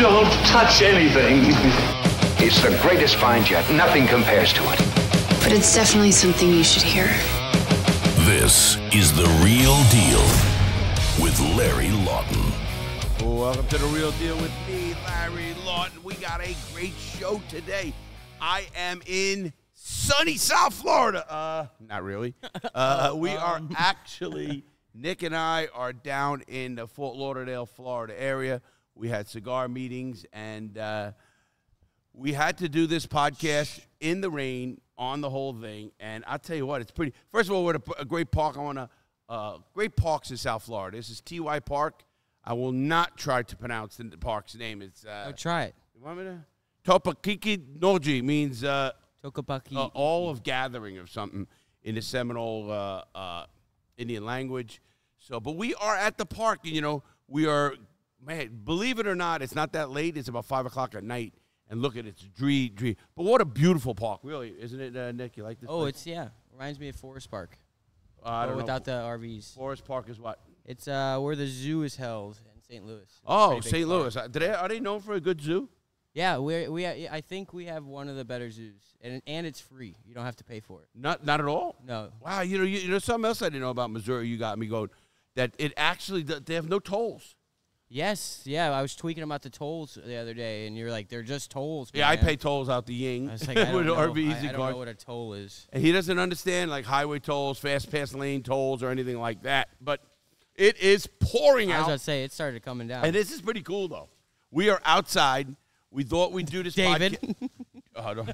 don't touch anything. It's the greatest find yet. Nothing compares to it. But it's definitely something you should hear. This is The Real Deal with Larry Lawton. Welcome to the real deal with me, Larry Lawton. We got a great show today. I am in sunny South Florida. Uh, not really. Uh, we are actually Nick and I are down in the Fort Lauderdale, Florida area. We had cigar meetings and uh, we had to do this podcast in the rain on the whole thing. And I'll tell you what, it's pretty. First of all, we're at a, a great park. I want to. Uh, great parks in South Florida. This is TY Park. I will not try to pronounce the park's name. It's uh, Oh, try it. you want me to? Topakiki Noji means uh, Tokapaki. uh, all of gathering of something in the Seminole uh, uh, Indian language. So, but we are at the park, and you know, we are, man, believe it or not, it's not that late. It's about five o'clock at night, and look at it, it's dree, dree. But what a beautiful park, really, isn't it, uh, Nick? You like this? oh, place? it's yeah. Reminds me of Forest Park. Uh, don't know. without the RVs. Forest Park is what? It's uh where the zoo is held in St. Louis. It's Oh, St. Louis. Uh, Do they, are they known for a good zoo? Yeah, we we I think we have one of the better zoos, and and it's free. You don't have to pay for it. Not, not at all. No. Wow, you know, you, you know something else I didn't know about Missouri. You got me going. That it actually they have no tolls. Yes. Yeah. I was tweaking about the tolls the other day, and you're like, they're just tolls. Yeah, I pay tolls out the Ying I was like, I don't, with know, RVs I, I don't know what a toll is. And he doesn't understand like highway tolls, fast pass lane tolls, or anything like that. But it is pouring I was out, about to say it started coming down. and this is pretty cool though. We are outside. We thought we'd do this. David. podca- Oh, no.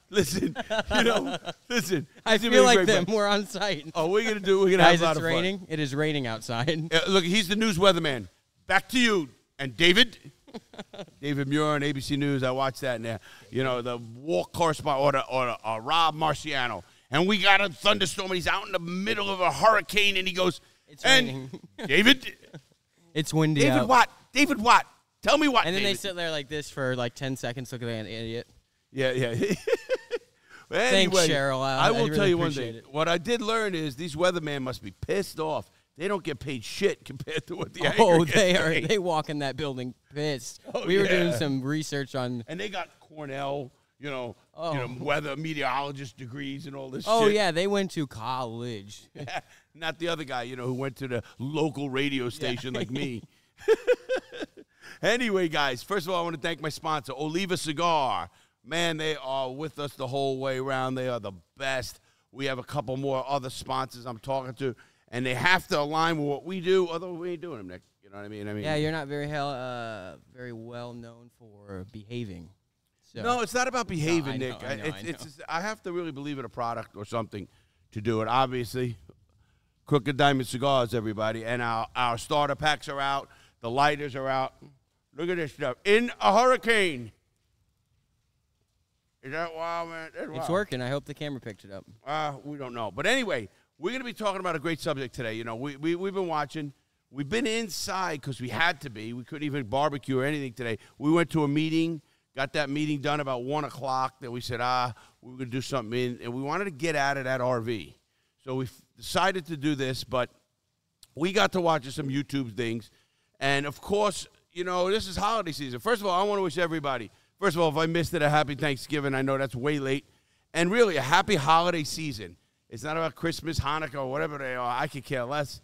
listen, you know, listen. I feel like them. fun. We're on site. Oh, we're gonna do. We're gonna Guys, have a lot it's of raining. It is raining outside. Uh, look, he's the news weatherman. Back to you and David. David Muir on ABC News. I watched that now. You know the war correspondent or, the, or the, uh, Rob Marciano, and we got a thunderstorm. And he's out in the middle of a hurricane, and he goes, It's and raining. David, It's windy David out. Watt, David Watt, tell me what. And then they sit there like this for like 10 seconds looking at an idiot. Yeah, yeah. Well, Thanks, Cheryl. I- I I will really tell you one thing. it. What I did learn is these weathermen must be pissed off. They don't get paid shit compared to what the Oh, they are. paid. They walk in that building pissed. Oh, we were doing some research on. and they got Cornell, you know, you Oh. know, weather meteorologist degrees and all this Oh shit. yeah, they went to college. Not the other guy, you know, who went to the local radio station like me. anyway, guys, first of all, I want to thank my sponsor, Oliva Cigar. Man, they are with us the whole way around. They are the best. We have a couple more other sponsors I'm talking to, and they have to align with what we do, otherwise we ain't doing them, Nick. You know what I mean? I mean, Yeah, you're not very hell, uh, very well known for behaving. So. No, it's not about behaving, I know, Nick. I know, it's, I it's just- I have to really believe in a product or something to do it. Obviously, Crooked Diamond Cigars, everybody, and our our starter packs are out. The lighters are out. Look at this stuff in a hurricane. Is that wild, man? That's it's working. I hope the camera picked it up. Uh, we don't know. But anyway, we're going to be talking about a great subject today. You know, we, we, we've been watching. We've been inside because we had to be. We couldn't even barbecue or anything today. We went to a meeting, got that meeting done about 1 o'clock. Then we said, ah, we're going to do something in. And we wanted to get out of that RV. So we decided to do this, but we got to watch some YouTube things. And of course, you know, this is holiday season. First of all, I want to wish everybody, first of all, if I missed it, a happy Thanksgiving. I know that's way late. And really, a happy holiday season. It's not about Christmas, Hanukkah, or whatever they are. I could care less.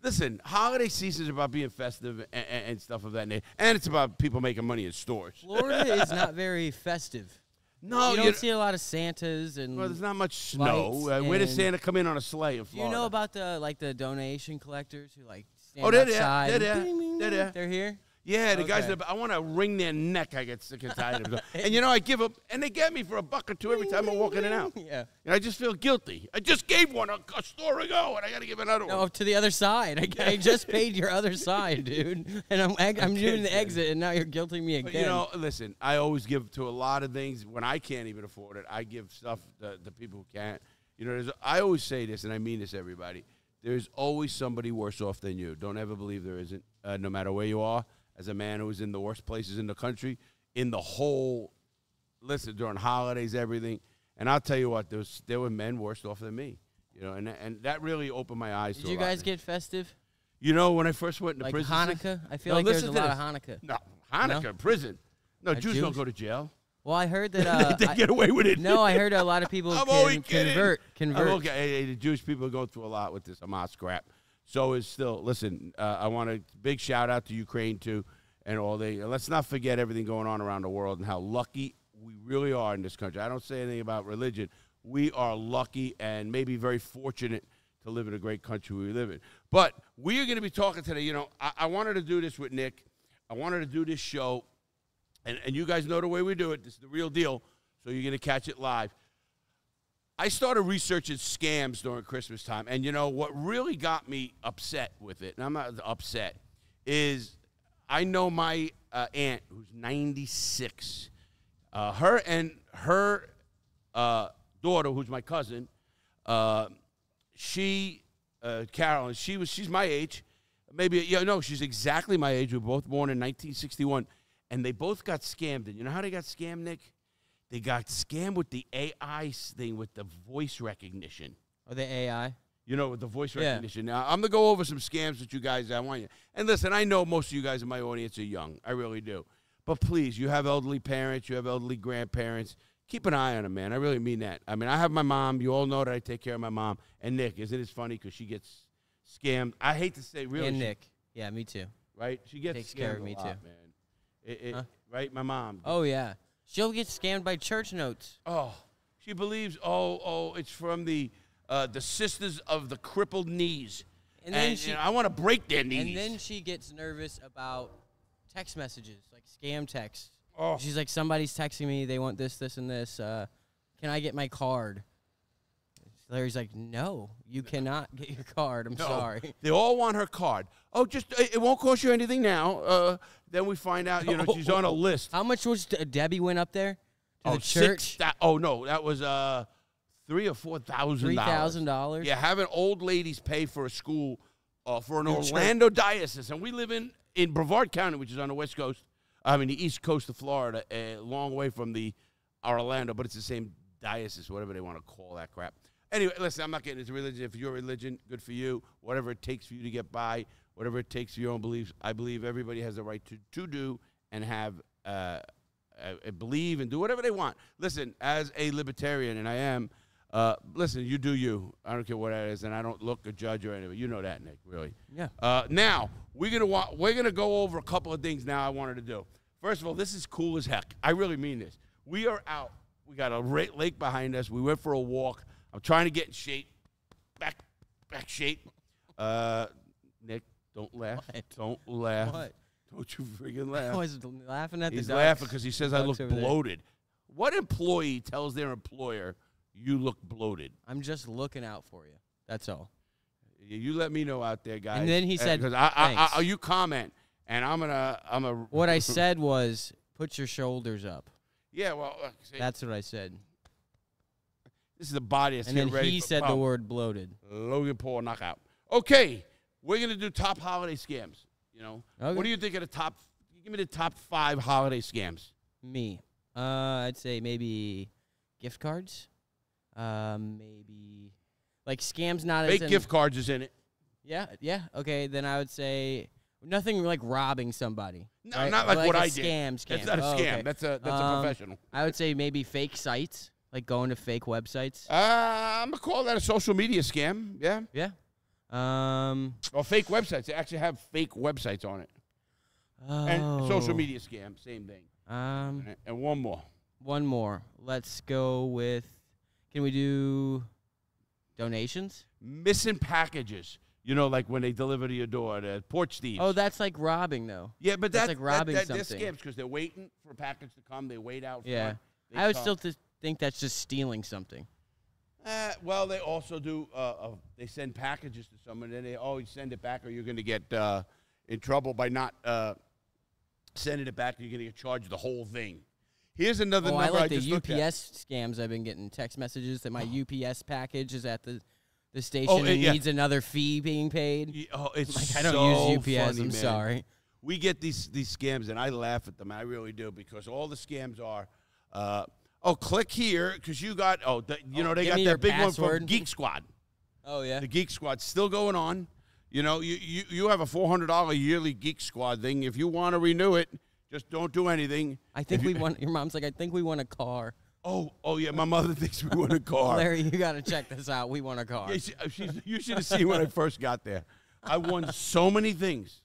Listen, holiday season is about being festive and, and, stuff of that nature. And it's about people making money in stores. Florida is not very festive. No, you don't see a lot of Santas and. Well, there's not much snow. Uh, where does Santa come in on a sleigh in Florida? you know about the like the donation collectors who like stand Oh, they're there. They're there. They're there. They're here. Yeah, the guys Okay. that I want to wring their neck. I get sick and tired of them. and you know, I give up, and they get me for a buck or two every time I walk in and out. Yeah. And I just feel guilty. I just gave one a, a store ago, and I got to give another No, one. to the other side. I, I just paid your other side, dude. And I'm I'm doing the exit, and now you're guilting me But again. you know, listen, I always give to a lot of things when I can't even afford it. I give stuff to, to people who can't. You know, I always say this, and I mean this, everybody. There's always somebody worse off than you. Don't ever believe there isn't, uh, no matter where you are. As a man who was in the worst places in the country, in the whole, listen, during holidays, everything. And I'll tell you what, there, was, there were men worse off than me. You know, and, and that really opened my eyes Did to you guys get festive? You know, when I first went to Like prison. Hanukkah? I feel No, like there's a lot this. of Hanukkah. No, Hanukkah, prison. No, Uh, Jews don't go to jail. Well, I heard that. Uh, they get away with it. no, I heard a lot of people I'm only can kidding. convert. I'm Convert. okay. Hey, hey, the Jewish people go through a lot with this Hamas crap. So it's still. Listen, uh, I want a big shout out to Ukraine too, and all they. Let's not forget everything going on around the world and how lucky we really are in this country. I don't say anything about religion. We are lucky and maybe very fortunate to live in a great country we live in. But we are going to be talking today. You know, I, I wanted to do this with Nick. I wanted to do this show, and, and you guys know the way we do it. This is the real deal. So you're going to catch it live. I started researching scams during Christmas time, and you know what really got me upset with it, and I'm not upset, is I know my uh, aunt who's 96. Uh, her and her uh, daughter, who's my cousin, uh, she, uh, Carolyn, she was she's my age, maybe yeah no she's exactly my age. We were both born in 1961, and they both got scammed. And you know how they got scammed, Nick? They got scammed with the AI thing with the voice recognition. Or the AI. You know, with the voice Yeah. recognition. Now, I'm going to go over some scams with you guys. I want you. And listen, I know most of you guys in my audience are young. I really do. But please, you have elderly parents, you have elderly grandparents. Keep an eye on them, man. I really mean that. I mean, I have my mom. You all know that I take care of my mom. And Nick, isn't it funny because she gets scammed? I hate to say, really, and she- Nick. Yeah, me too. right? She gets Takes care of me, lot, too. man. It, it, Huh? Right, my mom. Oh yeah. She'll get scammed by church notes. Oh, she believes. Oh, oh, it's from the uh, the Sisters of the Crippled Knees. And then and she- I want to break their knees. And then she gets nervous about text messages, like scam texts. Oh. She's like, somebody's texting me. They want this, this, and this. Uh, can I get my card? Larry's like, no, you cannot get your card. I'm No, sorry. They all want her card. Oh, just it it won't cost you anything now. Uh, then we find out, you know, she's on a list. How much was De- Debbie went up there to oh, the church? thou- oh no, that was uh three or four thousand Three thousand dollars. Yeah, having old ladies pay for a school uh, for an church. Orlando diocese, and we live in in Brevard County, which is on the west coast. I mean, the east coast of Florida, a long way from the Orlando, but it's the same diocese, whatever they want to call that crap. Anyway, listen, I'm not getting into religion. If your religion, good for you. Whatever it takes for you to get by, whatever it takes for your own beliefs, I believe everybody has the right to, to do and have uh, uh, believe and do whatever they want. Listen, as a libertarian, and I am, uh, listen, you do you. I don't care what that is, and I don't look a judge or anything. You know that, Nick, really. Yeah. Uh, now we're gonna wa- we're gonna go over a couple of things. Now I wanted to do. First of all, this is cool as heck. I really mean this. We are out. We got a lake behind us. We went for a walk. I'm trying to get in shape, back back shape. Uh, Nick, don't laugh. What? Don't laugh. What? Don't you freaking laugh. I was laughing at He's the laughing because he says I look over there. bloated. What employee tells their employer you look bloated? I'm just looking out for you. That's all. You- You let me know out there, guys. And then he said, because I, I, I, I, you comment, and I'm gonna, I'm a. What I said was, put your shoulders up. Yeah, well, uh, see, That's what I said. This is the body that's And then ready he for said the word bloated. Logan Paul knockout. Okay, we're gonna do top holiday scams. You know, Okay. what do you think of the top? Give me the top five holiday scams. Me. Uh, I'd say maybe gift cards. Um, maybe like scams. Not Fake as in, gift cards is in it. Yeah, yeah. Okay, then I would say nothing like robbing somebody. No, right? not like, what a I did. Scam, scam. That's not a Oh, scam. okay. That's a that's a Um, professional. I would say maybe fake sites, like going to fake websites. Uh, I'm gonna call that a social media scam. Yeah. yeah. Um. Or fake websites. They actually have fake websites on it. And social oh, media scam, same thing. Um. And- And one more. One more. Let's go with. Can we do donations? Missing packages. You know, like when they deliver to your door, the porch thieves. Oh, that's like robbing though. yeah, but that's that, like robbing that, that, They're scams because they're waiting for a package to come. They wait out. Yeah. front. I would come. still th- think that's just stealing something. Uh, well, they also do. Uh, uh, they send packages to someone, and they always send it back, or you're going to get uh, in trouble by not uh, sending it back. You're going to get charged the whole thing. Here's another Oh, I like just the. UPS scams. I've been getting text messages that my UPS package is at the the station Oh, and uh, yeah. needs another fee being paid. Oh, it's Like I don't so use UPS. funny, I'm man. sorry. We get these these scams, and I laugh at them. I really do because all the scams are, uh, oh, click here because you got oh, the, you Oh, know they got that big one from password. Geek Squad. Oh yeah. The Geek Squad's still going on. You know, you, you, you have a $400 yearly Geek Squad thing. If you want to renew it, just don't do anything. I think If we you- want. Your mom's like, I think we want a car. Oh, oh yeah, my mother thinks we want a car. Larry, you got to check this out. We want a car. Yeah, she, uh, she's, you should have seen when I first got there. I won so many things.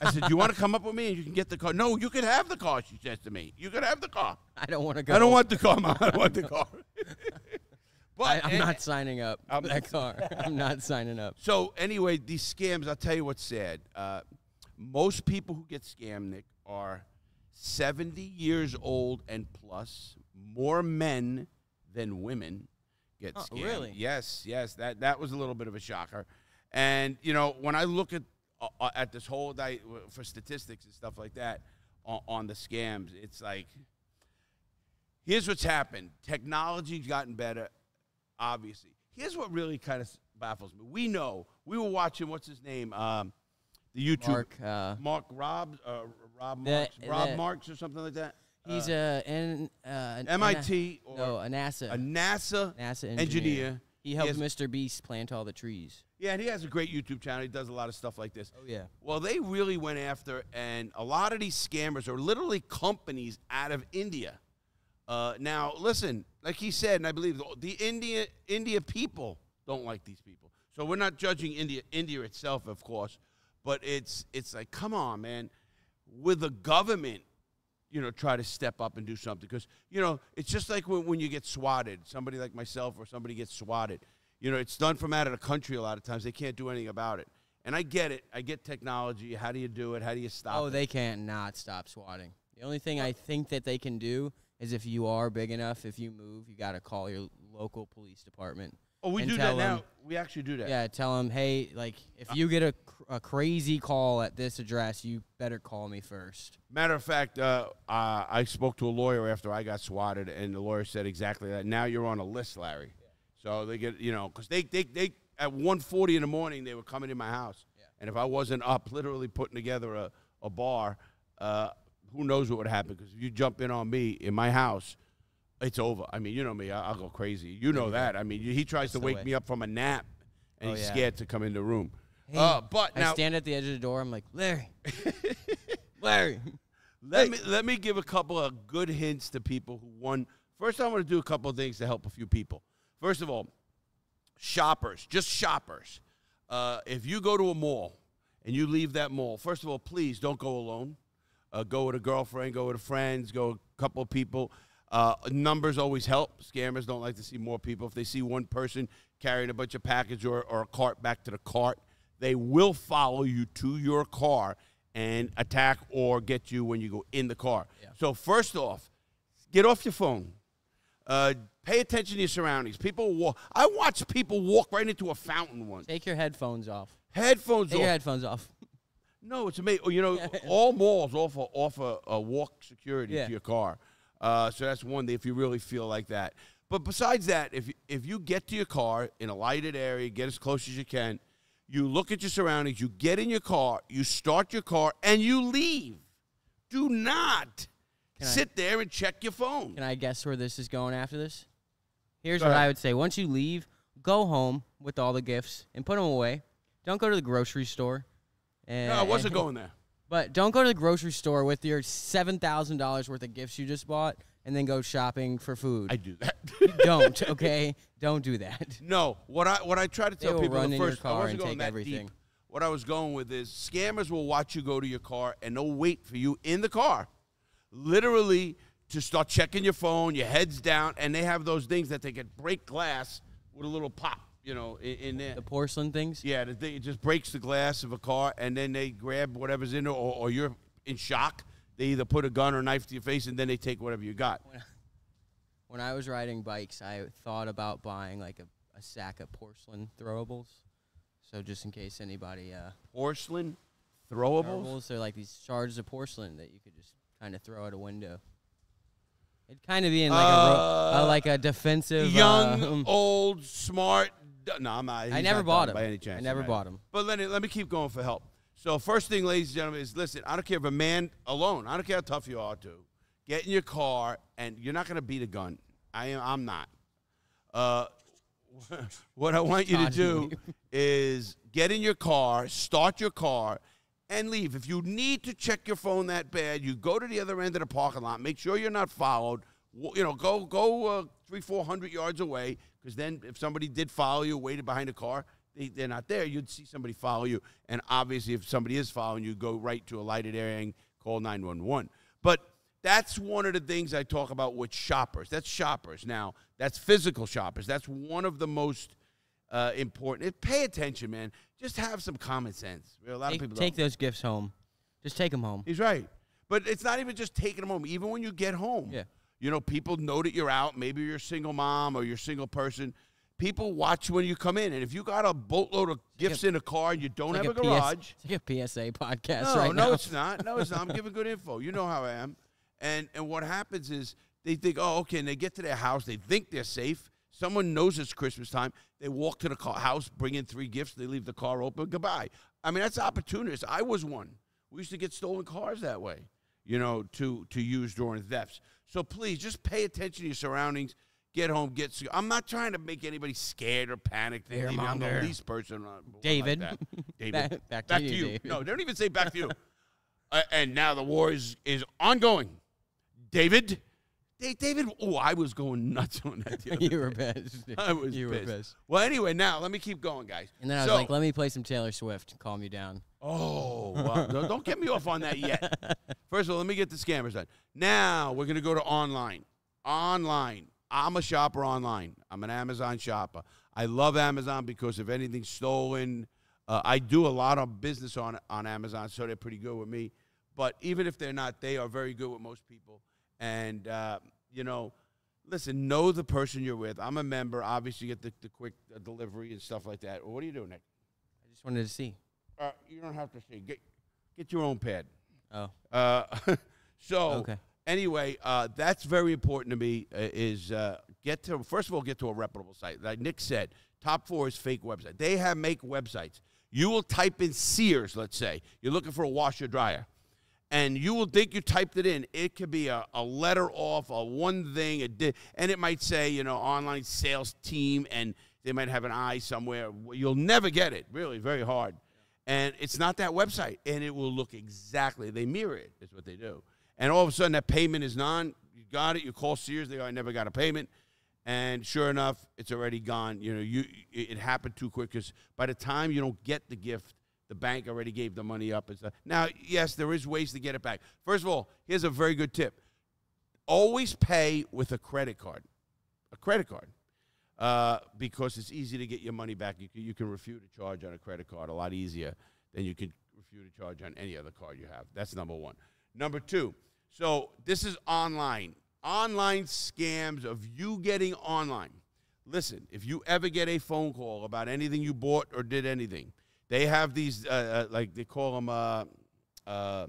I said, "You want to come up with me and you can get the car?" No, you can have the car. She says to me, "You can have the car." I don't want to go. I don't want the car, Mom. I don't want the car. but I, I'm eh, not signing up I'm not that car. I'm not signing up. So anyway, these scams. I'll tell you what's sad. Uh, most people who get scammed, Nick, are seventy years old and plus. More men than women get Oh, scammed. really? Yes, yes. That that was a little bit of a shocker. And you know, when I look at uh, uh, at this whole night for statistics and stuff like that on, on the scams, it's like here's what's happened. Technology's gotten better, obviously. Here's what really kind of baffles me. We know we were watching what's his name, um, the YouTube Mark, uh, Mark Rob, uh, Rob The- Marks, Rob the- Marks or something like that. He's a an, uh, an MIT or no, a NASA a NASA, NASA engineer. engineer. He helped has- Mr. Beast plant all the trees. Yeah, and he has a great YouTube channel. He does a lot of stuff like this. Oh yeah. Well, they really went after, and a lot of these scammers are literally companies out of India. Uh, now, listen, like he said, and I believe the, the India India people don't like these people. So we're not judging India India itself, of course, but it's it's like, come on, man, with the government, you know, try to step up and do something because you know it's just like when, when you get swatted, somebody like myself or somebody gets swatted. You know, it's done from out of the country a lot of times. They can't do anything about it. And I get it. I get technology. How do you do it? How do you stop Oh, it? they can't not stop swatting. The only thing I think that they can do is if you are big enough, if you move, you got to call your local police department. oh, we do that now. them- we actually do that. Yeah, tell them, hey, like if you get a, cr- a crazy call at this address, you better call me first. Matter of fact, uh, uh, I spoke to a lawyer after I got swatted, and the lawyer said exactly that. Now you're on a list, Larry. So they get, you know, because they, they, they, at 1.40 in the morning, they were coming in my house. Yeah. And if I wasn't up, literally putting together a, a bar, uh, who knows what would happen? Because if you jump in on me in my house, it's over. I mean, you know me, I, I'll go crazy. You know that. I mean, he tries to wake me up from a nap, and Oh, he's yeah. scared to come in the room. Hey, uh, but I now, stand at the edge of the door. I'm like, Larry, Larry. Let me let me give a couple of good hints to people who won. First, I want to do a couple of things to help a few people. First of all, shoppers, just shoppers. Uh, if you go to a mall and you leave that mall, first of all, please don't go alone. Uh, go with a girlfriend, go with friends, go a couple of people. Uh, numbers always help. Scammers don't like to see more people. If they see one person carrying a bunch of package or, or a cart back to the cart, they will follow you to your car and attack or get you when you go in the car. So first off, get off your phone. Uh, pay attention to your surroundings. People walk. I watched people walk right into a fountain once. Take your headphones off. Headphones off. Take off. your headphones off. No, it's amazing. You know, all malls offer offer a walk security Yeah. to your car. Uh, so that's one day if you really feel like that. But besides that, if you, if you get to your car in a lighted area, get as close as you can. You look at your surroundings. You get in your car. You start your car, and you leave. Do not Can I- sit there and check your phone. Can I guess where this is going after this? Here's Go what ahead. I would say. Once you leave, go home with all the gifts and put them away. Don't go to the grocery store. And, no, I wasn't going there. But don't go to the grocery store with your seven thousand dollars worth of gifts you just bought, and then go shopping for food. I do that. don't. Okay, don't do that. No, what I what I try to tell people run the in first I car wasn't and going take everything. deep. What I was going with is scammers will watch you go to your car and they'll wait for you in the car, literally to start checking your phone, your head's down, and they have those things that they can break glass with a little pop, you know, in, in there. The porcelain things. Yeah, the thing, it just breaks the glass of a car, and then they grab whatever's in there, or, or you're in shock. They either put a gun or knife to your face, and then they take whatever you got. When I was riding bikes, I thought about buying like a, a sack of porcelain throwables. So just in case anybody uh, Porcelain, throwables. throwables, they're like these shards of porcelain that you could just kind of throw out a window. It'd kind of be in like a, ro- uh, Uh, like a defensive. young, uh, old, smart. No, I'm not. I never not bought him. by any chance. I never okay? bought him. But let me let me keep going for help. So first thing, ladies and gentlemen, is listen. I don't care if a man alone. I don't care how tough you are to get in your car, and you're not going to beat a gun. I am. I'm not. Uh, what I want you to do is get in your car, start your car, and leave. If you need to check your phone that bad, you go to the other end of the parking lot. Make sure you're not followed. You know, go go uh, three, four hundred yards away, because then if somebody did follow you, waited behind a car, they, they're not there. You'd see somebody follow you, and obviously, if somebody is following you, go right to a lighted area and call nine one one. But that's one of the things I talk about with shoppers. That's shoppers. Now, that's physical shoppers. That's one of the most uh, important. Pay attention, man. Just have some common sense. A lot of Take, people take don't. those gifts home. Just take them home. He's right. But it's not even just taking them home. Even when you get home, Yeah. You know, people know that you're out. Maybe you're a single mom or you're a single person. People watch when you come in, and if you got a boatload of gifts in a car and you don't It's have like a PS garage, it's like a PSA podcast no, right no, now. it's not. No, it's not. I'm giving good info. You know how I am. And and what happens is they think, oh, okay, and they get to their house, they think they're safe. Someone knows it's Christmas time. They walk to the car, house, bring in three gifts. They leave the car open. Goodbye. I mean, that's opportunist. I was one. We used to get stolen cars that way, you know, to to use during thefts. So please, just pay attention to your surroundings. Get home. Get. se- I'm not trying to make anybody scared or panic. They leave me. I'm the least person. uh, like David. David. Back- back to you, David. No, don't even say back to you. Uh, and now the war is, is ongoing. David, David. Oh, I was going nuts on that. The you were day. pissed. I was you pissed. were pissed. Well, anyway, now let me keep going, guys. And then I was like, let me play some Taylor Swift. Calm you down. Oh, well, don't- don't get me off on that yet. First of all, let me get the scammers done. Now we're gonna go to online. Online. I'm a shopper online. I'm an Amazon shopper. I love Amazon because if anything's stolen, uh, I do a lot of business on on Amazon, so they're pretty good with me. But even if they're not, they are very good with most people. And uh, you know, listen, know the person you're with. I'm a member. Obviously, you get the, the quick uh, delivery and stuff like that. What are you doing, Nick? I just wanted to see. Uh, you don't have to see. Get get your own pad. Oh, Uh, so Okay. anyway, uh, that's very important to me. Uh, is uh, get to first of all get to a reputable site. Like Nick said, top four is fake website. They have make websites. You will type in Sears. Let's say you're looking for a washer dryer. And you will think you typed it in. It could be a, a letter off, a one thing, a di- and it might say, you know, online sales team, and they might have an I somewhere. You'll never get it. Really, very hard and it's not that website, and it will look exactly. They mirror it. Is what they do. And all of a sudden, that payment is non. You got it. You call Sears. They go, I never got a payment, and sure enough, it's already gone. You know, you it happened too quick because by the time you don't get the gift, the bank already gave the money up and stuff. Now, yes, there is ways to get it back. First of all, here's a very good tip: always pay with a credit card. A credit card uh, because it's easy to get your money back. You can, you can refute a charge on a credit card a lot easier than you can refute a charge on any other card you have. That's number one. Number two, so this is online. Online scams of you getting online. Listen, if you ever get a phone call about anything you bought or did anything, they have these, uh, uh, like they call them, uh, uh,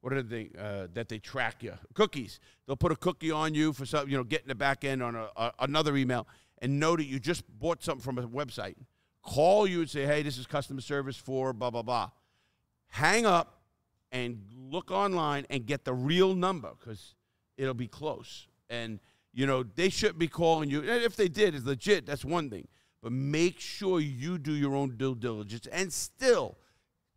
what are they uh, that they track you? Cookies. They'll put a cookie on you for some, you know, getting the back end on a, a, another email and know that you just bought something from a website. Call you and say, hey, this is customer service for blah, blah, blah. Hang up and look online and get the real number because it'll be close. And, you know, they shouldn't be calling you. And if they did, it's legit. That's one thing. But make sure you do your own due diligence and still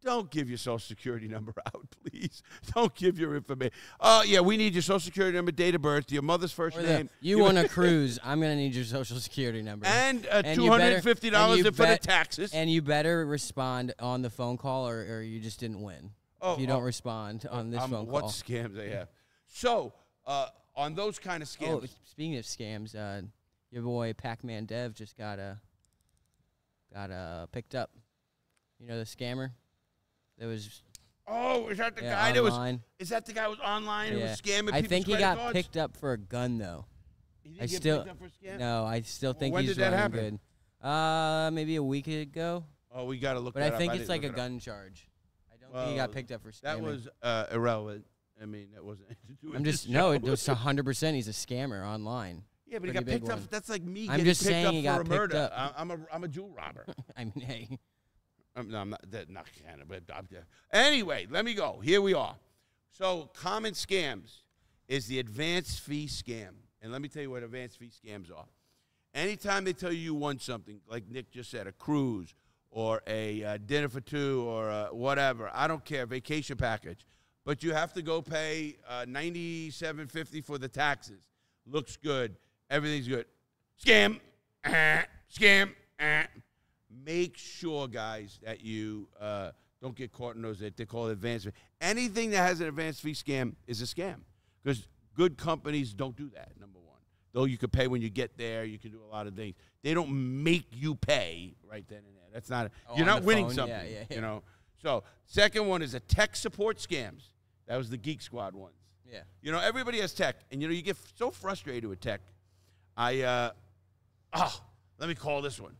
don't give your social security number out, please. Don't give your information. Oh, yeah, we need your social security number, date of birth, your mother's first Or the, name. you want a cruise? I'm gonna need your social security number and uh, And $250 and you for the taxes. And you better respond on the phone call, or, or you just didn't win. Oh, if you don't oh. respond on this Um, phone what call. What scams they have. So, uh, on those kind of Oh, scams, speaking of scams, uh, your boy Pac-Man Dev just got uh, got uh, picked up. You know the scammer that was oh, is that the yeah, guy that was? online? Is that the guy who was online who was scamming I people's think he credit got cards? picked up for a gun though. He didn't I get still picked up for a scam? no, I still think when he's did that running happen? good. Uh, maybe a week ago, Oh, we got to look. but that I up. think it's didn't like a look it up. gun charge. I don't think he got picked up for scamming. That was uh, irrelevant. I mean, that wasn't. to do with I'm this just no, it show. was hundred percent. He's a scammer online. Yeah, but he pretty got big picked up. That's like me I'm getting just picked saying up he for got a picked murder. up. I- I'm a I'm a jewel robber. I mean, hey, Um, no, I'm not. That, not of, but I'm, anyway, let me go. Here we are. So, common scams is the advance fee scam, and let me tell you what advance fee scams are. Anytime they tell you you won something, like Nick just said, a cruise or a uh, dinner for two or uh, whatever. I don't care, vacation package. But you have to go pay uh, ninety-seven fifty for the taxes. Looks good. Everything's good. Scam. scam. Make sure, guys, that you uh, don't get caught in those that they call advanced fee. Anything that has an advanced fee scam is a scam because good companies don't do that. Number one, though you can pay when you get there, you can do a lot of things. They don't make you pay right then and there. That's not. Oh, you're not winning phone? something. Yeah, yeah, yeah. You know. So second one is a tech support scams. That was the Geek Squad ones. Yeah. You know, everybody has tech, and you know you get so frustrated with tech. I, uh, oh, let me call this one.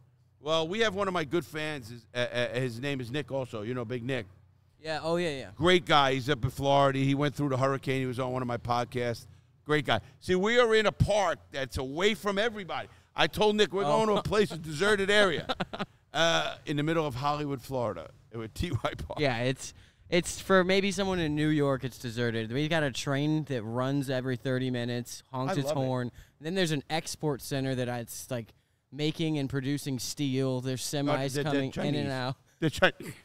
Well, we have one of my good fans. His, uh, uh, his name is Nick. Also, you know, Big Nick, Yeah. Oh yeah. Yeah. great guy. He's up in Florida. He went through the hurricane. He was on one of my podcasts. Great guy. See, we are in a park that's away from everybody. I told Nick we're going to a place, a deserted area, uh, in the middle of Hollywood, Florida, with T.Y. Park. Yeah. It's it's for maybe someone in New York. It's deserted. We got a train that runs every 30 minutes, honks I its love it. horn. then there's an export center that it's like making and producing steel. There's semis they're coming in and out.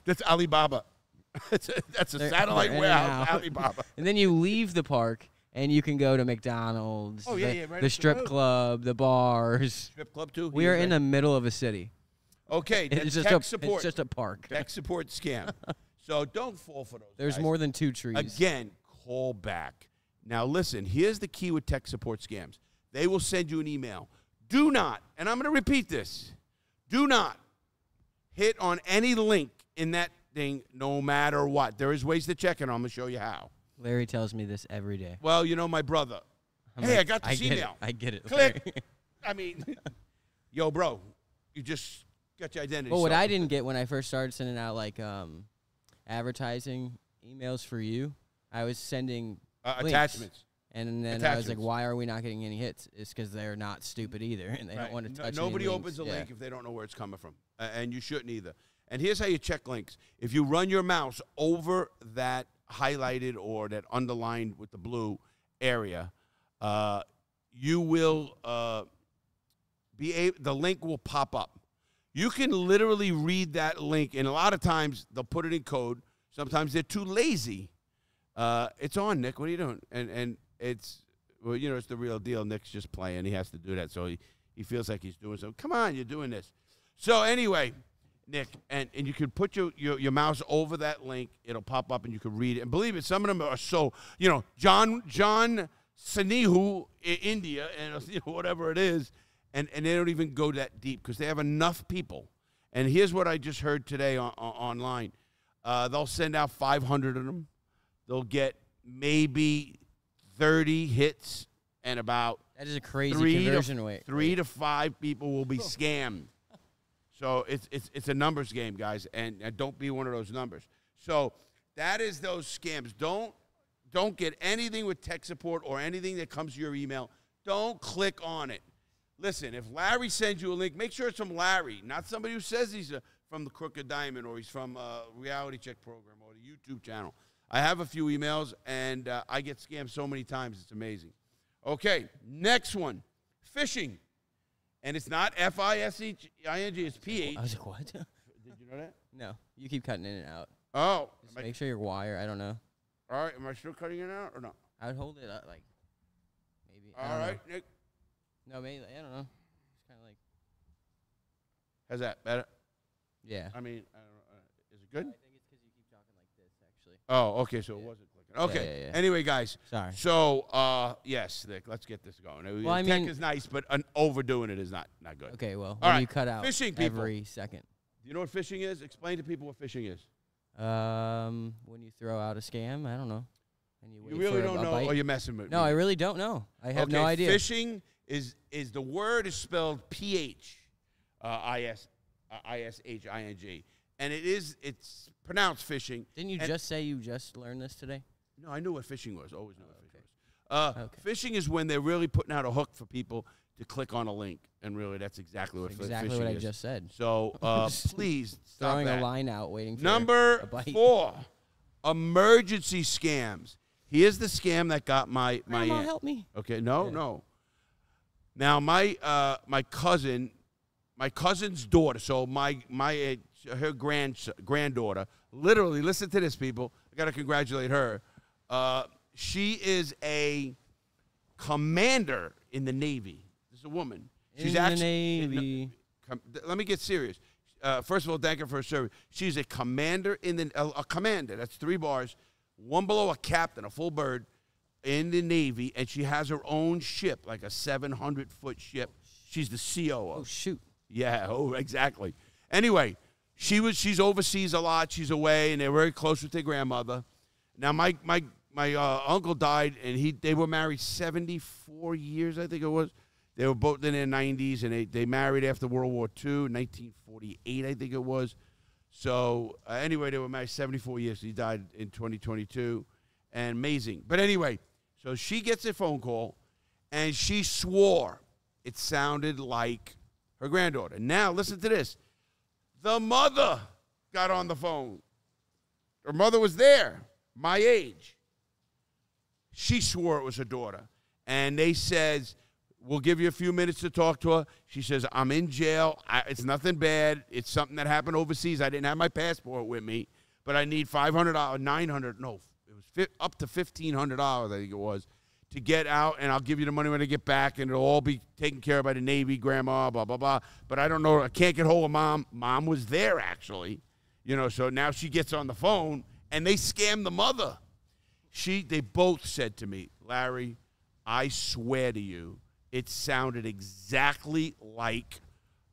That's Alibaba. that's a, that's a satellite they're in and warehouse, out. Alibaba. And then you leave the park and you can go to McDonald's, Oh, yeah, the, yeah, right the the strip road. club, the bars. Strip club too. We are in the middle of a city. okay. the It's just tech a support. it's just a park. tech support scam. so don't fall for those. There's guys. more than two trees. Again, call back. Now listen. Here's the key with tech support scams. They will send you an email. Do not, and I'm going to repeat this. Do not hit on any link in that thing, no matter what. There is ways to check it. I'm going to show you how. Larry tells me this every day. Well, you know my brother. I'm hey, like, I got this I get email. It. I get it. Click. Larry. I mean, yo, bro, you just got your identity. Well, what. I didn't get when I first started sending out like um, advertising emails for you, I was sending uh, attachments. And then I was like, why are we not getting any hits? It's because they're not stupid either, and they Right. don't want to No- touch. any nobody opens a Yeah. link if they don't know where it's coming from, A- and you shouldn't either. And here's how you check links: if you run your mouse over that highlighted or that underlined with the blue area, uh, you will uh, be able. The link will pop up. You can literally read that link, and a lot of times they'll put it in code. Sometimes they're too lazy. Uh, it's on, Nick. What are you doing? And and it's well, you know, it's the real deal. Nick's just playing. He has to do that, so he, he feels like he's doing something. Come on, you're doing this. So anyway, Nick, and, and you can put your, your, your mouse over that link. It'll pop up, and you can read it. And believe it, some of them are so you know John John Sanihu in India and you know, whatever it is, and and they don't even go that deep because they have enough people. And here's what I just heard today on, on, online: uh, they'll send out 500 of them. They'll get maybe 30 hits, and about That is a crazy three conversion to, rate. three to five people will be scammed. So it's it's it's a numbers game, guys, and, and don't be one of those numbers. So that is those scams. Don't don't get anything with tech support or anything that comes to your email. Don't click on it. Listen, if Larry sends you a link, make sure it's from Larry, not somebody who says he's uh from the Crooked Diamond or he's from a reality check program or the YouTube channel. I have a few emails, and uh, I get scammed so many times. It's amazing. Okay, next one phishing. And it's not F I S E I N G, it's P H. I was like, what? Did you know that? no, you keep cutting in and out. Oh, Just am I- make sure your wire. I don't know. all right. Am I still cutting it out or not? I would hold it up like maybe. All right, know. Nick. No, maybe I don't know. It's kind of like How's that better? yeah. I mean, I don't know. Uh, is it good? I think it's because you keep talking like this. Actually. Oh, okay. So it wasn't clicking. Okay. yeah, yeah. Anyway, guys. Sorry. So, uh, yes, Nick, let's get this going. Well, I Tech mean- is nice, but an overdoing it is not not good. Okay. Well, when right, you cut out fishing people. every second. Do you know what phishing is? Explain to people what phishing is. Um, when you throw out a scam, I don't know. And you, You wait really for a- don't a know, bite. or you're messing with No, me? I really don't know. I have no idea. Phishing is is the word is spelled P H uh, I S uh, I S H I N G, and it is it's pronounced fishing. Didn't you and- just say you just learned this today? No, I knew what fishing was. Always knew what phishing was. Uh, Okay. Phishing is when they're really putting out a hook for people to click on a link, and really that's exactly what That's ph- exactly phishing what I is. just said. So uh, please stop Throwing that. a line out, waiting for Number a bite. four, emergency scams. Here's the scam that got my my Grandma, aunt. help me. Okay, no, Yeah. no. Now my uh, my cousin, my cousin's daughter. So my my uh, her grand granddaughter. Literally, listen to this, people. I got to congratulate her. Uh, she is a commander in the Navy. This is a woman. She's In the actually Navy. com- let me get serious. Uh, first of all, thank her for her service. She's a commander in the a, a commander. That's three bars, one below a captain, a full bird in the Navy, and she has her own ship, like a 700 foot ship. She's the COO. Oh shoot. Yeah, oh, exactly. Anyway, she was she's overseas a lot. She's away, and they're very close with their grandmother. Now, my my my uh, uncle died, and he they were married seventy four years, I think it was. They were both in their nineties, and they they married after World War II, nineteen forty eight, I think it was. So uh, anyway, they were married seventy four years. He died in twenty twenty two, and amazing. But anyway, so she gets a phone call, and she swore it sounded like her granddaughter. Now, listen to this. The mother got on the phone. Her mother was there, my age. She swore it was her daughter. And they says, we'll give you a few minutes to talk to her. She says, I'm in jail. I, it's nothing bad. It's something that happened overseas. I didn't have my passport with me, but I need $500, 900, no, it was fi- up to $1,500, I think it was, to get out, and I'll give you the money when I get back, and it'll all be taken care of by the Navy, grandma, blah, blah, blah. But I don't know. I can't get hold of mom. Mom was there, actually. You know, so now she gets on the phone, and they scam the mother. She, they both said to me, Larry, I swear to you, it sounded exactly like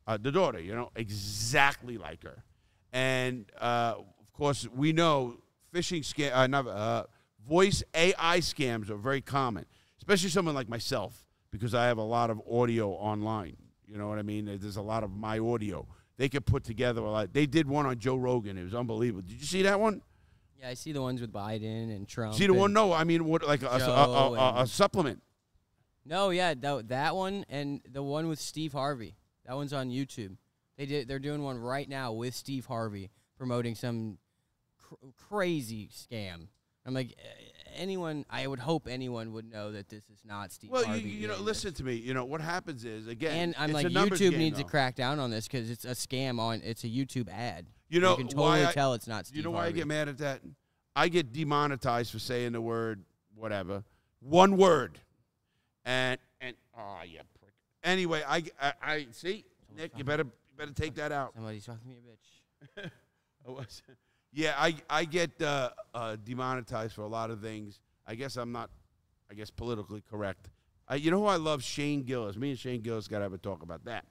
uh, the daughter, you know, exactly like her. And uh, of course, we know phishing scam, uh, uh, voice AI scams are very common, especially someone like myself, because I have a lot of audio online. You know what I mean? There's a lot of my audio. They could put together a lot. They did one on Joe Rogan. It was unbelievable. Did you see that one? Yeah, I see the ones with Biden and Trump. See the one? No, I mean, what like a, a, a, a, supplement. No, yeah, that, that one and the one with Steve Harvey. That one's on YouTube. They did. They're doing one right now with Steve Harvey promoting some cr- crazy scam. I'm like, anyone. I would hope anyone would know that this is not Steve Well, you, Harvey. you know, doing listen to me. You know what happens is again, And I'm it's like, a YouTube game, needs to crack down on this because it's a scam on. It's a YouTube ad. You know you can why totally I- tell it's not Steve You know why Harvey. I get mad at that? I get demonetized for saying the word whatever, one word, and and oh yeah, prick. Anyway, I, I I see Nick. You better you better take that out. Somebody's talking to me a bitch. Oh, was- yeah, I I get uh, uh, demonetized for a lot of things. I guess I'm not, I guess politically correct. You know who I love? Shane Gillis. Me and Shane Gillis got to have a talk about that.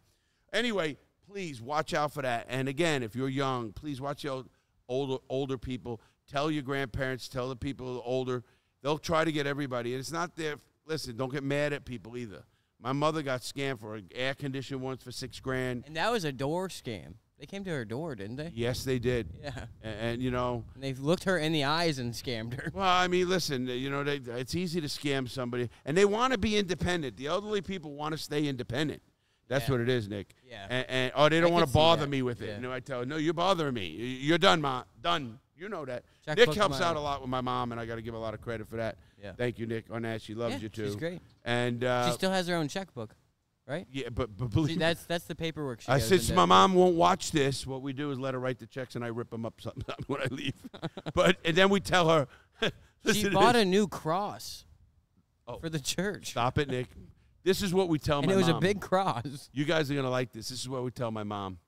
Anyway, please watch out for that. And again, if you're young, please watch your older older people. Tell your grandparents. Tell the people older. They'll try to get everybody. And it's not their. Listen, don't get mad at people either. My mother got scammed for an air conditioner once for six grand. And that was a door scam. They came to her door, didn't they? Yes, they did. Yeah. And, and you know, And they looked her in the eyes and scammed her. Well, I mean, listen, you know, they, it's easy to scam somebody, and they want to be independent. The elderly people want to stay independent. That's Yeah. what it is, Nick. Yeah. And, and oh, they don't want to bother me with it. Yeah. No, I tell her, no, you're bothering me. You- You're done, ma. Done. You know that. Nick helps out a lot with my mom, and I got to give a lot of credit for that. Yeah. Thank you, Nick, on that. She loves Yeah, you too. she's great. And uh, she still has her own checkbook, right? yeah, but, but believe See, that's that's the paperwork she I goes since my mom won't watch this, what we do is let her write the checks, and I rip them up sometimes when I leave. but and then we tell her. She bought this. a new cross Oh. for the church. Stop it, Nick. This is what we tell and my it was mom. a big cross. You guys are gonna like this. This is what we tell my mom.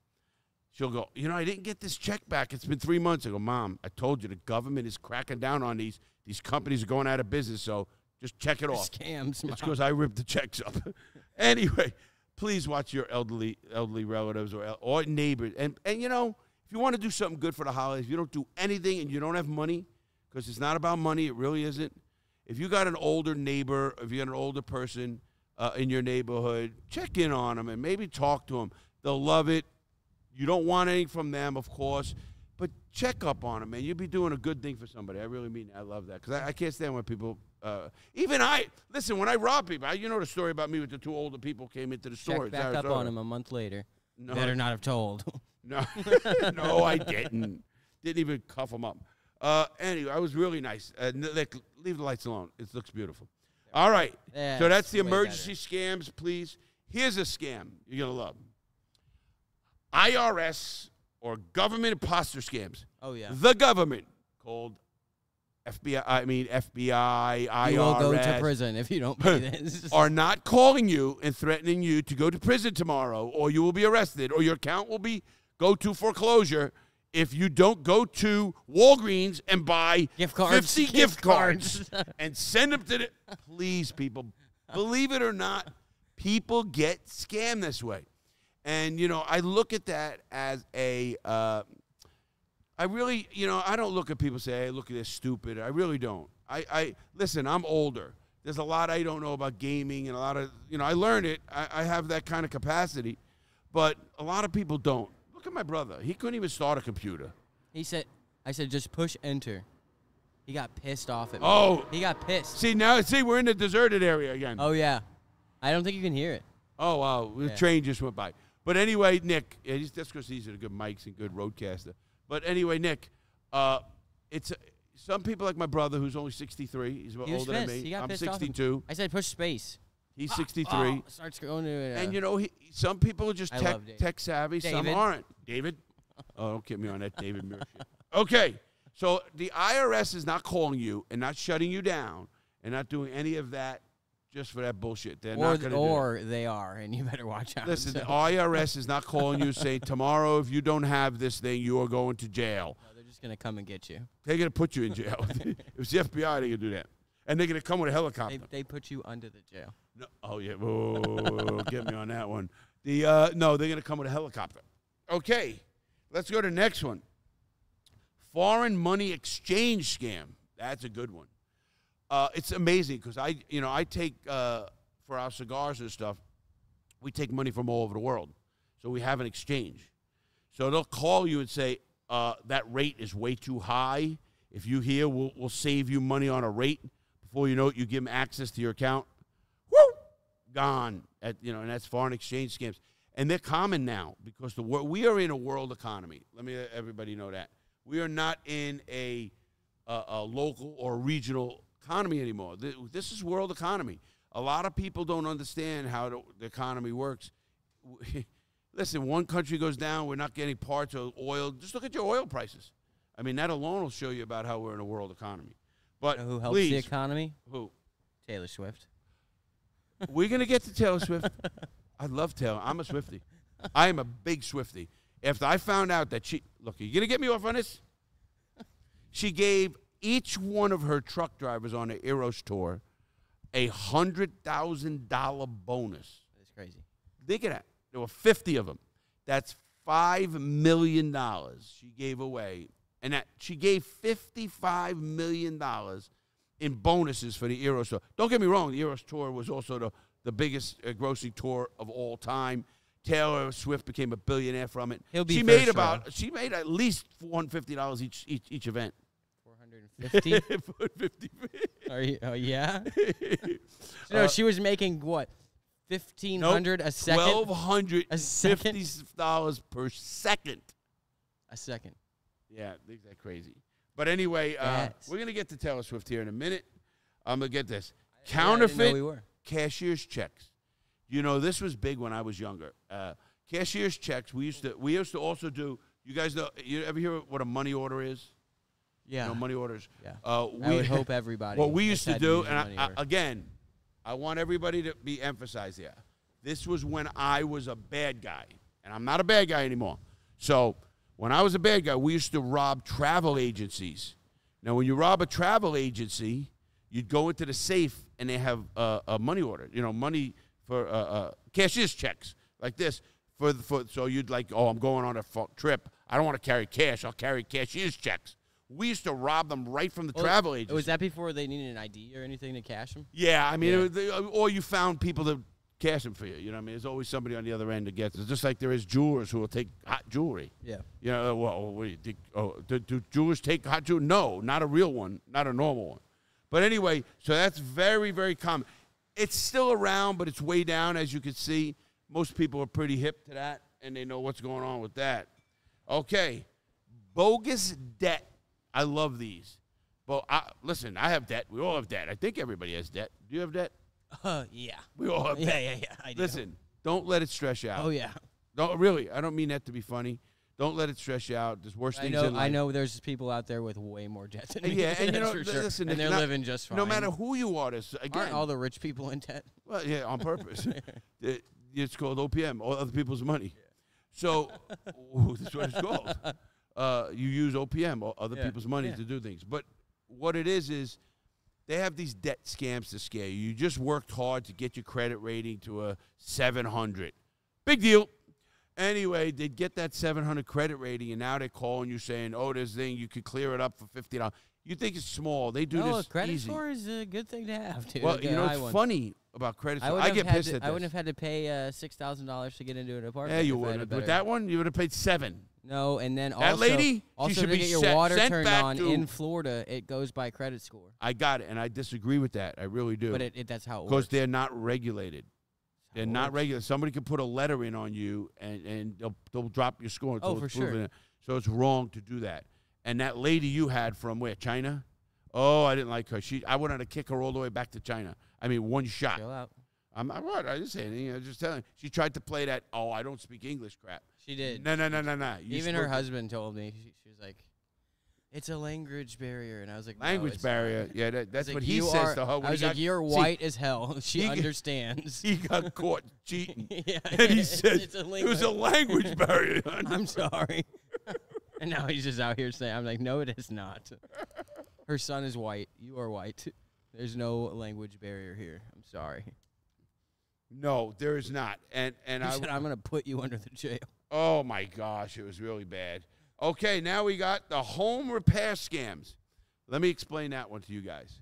She'll go, you know, I didn't get this check back. It's been three months. I go, Mom, I told you the government is cracking down on these. These companies are going out of business, so just check it off. Scams. It's because I ripped the checks up. anyway, please watch your elderly elderly relatives or or neighbors. And and you know, if you want to do something good for the holidays, you don't do anything and you don't have money, because it's not about money. It really isn't. If you got an older neighbor, if you got an older person uh, in your neighborhood, check in on them and maybe talk to them. They'll love it. You don't want anything from them, of course, but check up on them, man. You'll be doing a good thing for somebody. I really mean, I love that because I, I can't stand when people. Uh, even I listen when I rob people. I, you know the story about me with the two older people came into the store. Check back up on him a month later. No, Better not have told. no, no, I didn't. Didn't even cuff him up. Uh, anyway, I was really nice. Uh, leave the lights alone. It looks beautiful. All right. Yeah, so that's the emergency scams, please. Here's a scam you're to love IRS or government imposter scams. Oh yeah. The government called FBI, I mean FBI, IRS, You will go to prison if you don't pay this. are not calling you and threatening you to go to prison tomorrow or you will be arrested or your account will be go to foreclosure if you don't go to Walgreens and buy Gift cards. 50 Gift gift cards cards. and send them to the please people believe it or not people get scammed this way and you know I look at that as a uh, I really, you know, I don't look at people and say, "Hey, look at this stupid." I really don't. I, I listen. I'm older. There's a lot I don't know about gaming, and a lot of, you know, I learned it. I, I have that kind of capacity, but a lot of people don't. Look at my brother. He couldn't even start a computer. he said, "I said just push enter." He got pissed off at me. Oh. he got pissed. See now, see, we're in the deserted area again. Oh yeah, I don't think you can hear it. Oh wow, the Yeah. train just went by. But anyway, Nick, yeah, he's- that's because these are the good mics and good RODECaster. But anyway, Nick, uh, it's some people like my brother who's only 63. He's older pissed. than me. He got I'm pissed off 62. I said push space. He's 63. Oh, starts going to. Uh, And you know, he, some people are just I tech, love tech savvy. Some David. aren't. David. Oh, don't get me on that David Muir shit. Okay, so the IRS is not calling you and not shutting you down and not doing any of that just for that bullshit. They're or not going to or they are, and you better watch out. Listen, So- the IRS is not calling you saying tomorrow if you don't have this thing, you are going to jail. No, they're just gonna come and get you. They're going to put you in jail. if it's the FBI, they can do that. And they're going to come with a helicopter. They, they put you under the jail. No, oh yeah, Whoa, get me on that one. The uh, no, they're gonna come with a helicopter. Okay, let's go to the next one. Foreign money exchange scam. That's a good one. Uh, it's amazing because I, you know, I take uh, for our cigars and stuff. We take money from all over the world, so we have an exchange. So they'll call you and say uh, that rate is way too high. If you here, we'll, we'll save you money on a rate. Before you know it, you give them access to your account. Woo! Gone. At, you know, and that's foreign exchange scams. And they're common now because the wor- we are in a world economy. Let me let everybody know that we are not in a a, a local or regional economy anymore. This is world economy. A lot of people don't understand how the, economy works. Listen, one country goes down, we're not getting parts of oil. Just look at your oil prices. I mean, that alone will show you about how we're in a world economy. But You know who helps please, the economy? who? Taylor Swift. We're gonna get to Taylor Swift. I love Taylor. I'm a Swifty. I am a big Swifty. After I found out that she look, are you gonna get me off on this? She gave each one of her truck drivers on the Eras tour a hundred thousand dollar bonus. That's crazy. Think of that. There were 50 of them. That's $5 million she gave away. And that she gave $55 million in bonuses for the Eras tour. Don't get me wrong, the Eras tour was also the, the biggest uh, grossing tour of all time. Taylor Swift became a billionaire from it. He'll be she made about row. she made at least $450 each each, each event. 450. 450. Are you, oh yeah. Uh, no, she was making what? Fifteen hundred a second. Twelve hundred A second? fifty dollars per second. A second. Yeah, things that crazy. But anyway, uh, we're gonna get to Taylor Swift here in a minute. I'm gonna get this Yeah, I didn't know counterfeit we were. cashier's checks. You know, this was big when I was younger. Uh, cashier's checks. We used to. We used to also do. You guys know? You ever hear what a money order is? Yeah. You know, money orders. Yeah. Uh, I would hope everybody. What we used to do, and I, I, again, I want everybody to be emphasized here. This was when I was a bad guy, and I'm not a bad guy anymore. So when I was a bad guy, we used to rob travel agencies. Now, when you rob a travel agency, you'd go into the safe and they have uh, a money order. You know, money for uh, uh, cashier's checks like this. For, the- for so you'd like, oh, I'm going on a trip. I don't want to carry cash. I'll carry cashier's checks. We used to rob them right from the Well, travel agency. Was oh, that before they needed an ID or anything to cash them? Yeah, I mean, Yeah. it was- they- uh, or you found people to cash them for you. You know, what I mean, there's always somebody on the other end to get it. Just like there is jewelers who will take hot jewelry. Yeah. You know, well, oh, what do you think? Oh, do, do jewelers take hot jewelry? No, not a real one, not a normal one. But anyway, so that's very, very common. It's still around, but it's way down, as you can see. Most people are pretty hip to that, and they know what's going on with that. Okay, bogus debt. I love these. Well, I, listen, I have debt. We all have debt. I think everybody has debt. Do you have debt? Uh, yeah. We all have Yeah, debt. yeah, yeah. yeah. I do. Listen, don't let it stress you out. Oh yeah. Don't really, I don't mean that to be funny. Don't let it stress you out. There's worse I things know. in life. I know. There's people out there with way more debt than me. Yeah, and you know, sure. listen, and they're not- living just fine. No matter who you are, this again. Aren't all the rich people in debt? Well, yeah, on purpose. It- it's called OPM, all other people's money. So that's what it's called. Uh, you use OPM, or other Yeah, people's money, yeah. to do things. But what it is is they have these debt scams to scare you. You just worked hard to get your credit rating to a 700. Big deal. Anyway, they get that 700 credit rating, and now they're calling you saying, "Oh, this thing you could clear it up for fifty dollars." You think it's small? They do no, this a credit easy. score is a good thing to have, dude. well, you know, high it's one. funny about credit. I score. would I get pissed to, at I wouldn't have had to pay uh, six thousand dollars to get into an apartment. Yeah, you if I had a wouldn't. With that one, you would have paid seven. No, and then That also, lady, she also should to be get your sent- water turned on to- in Florida, it goes by credit score. I got it, and I disagree with that. I really do. But it, it that's how it because they're not regulated. They're not regular. Somebody can put a letter in on you, and, and they'll they'll drop your score. Oh, until for it's proven sure. it. So it's wrong to do that. And that lady you had from where China? Oh, I didn't like her. She I wanted to kick her all the way back to China. I mean, one shot. Chill out. I'm not what I didn't say anything. I was just telling. She tried to play that. Oh, I don't speak English. Crap. She did. No, no, no, no, no. You Even her spoke- husband told me. She, she was like, "It's a language barrier," and I was like, no, Language it's barrier. not." Yeah, that, I was that's like, what he "You says are- to her. When I he was got, like, "You're see, white as hell." She he- understands. He got caught cheating. yeah, and he it's- said it's a it was a language- language barrier. I'm sorry. and now he's just out here saying, "I'm like, no, it is not." Her son is white. You are white. There's no language barrier here. I'm sorry. no, there is not. And and He I said, "I'm gonna put you under the jail." Oh my gosh, it was really bad. Okay, now we got the home repair scams. Let me explain that one to you guys.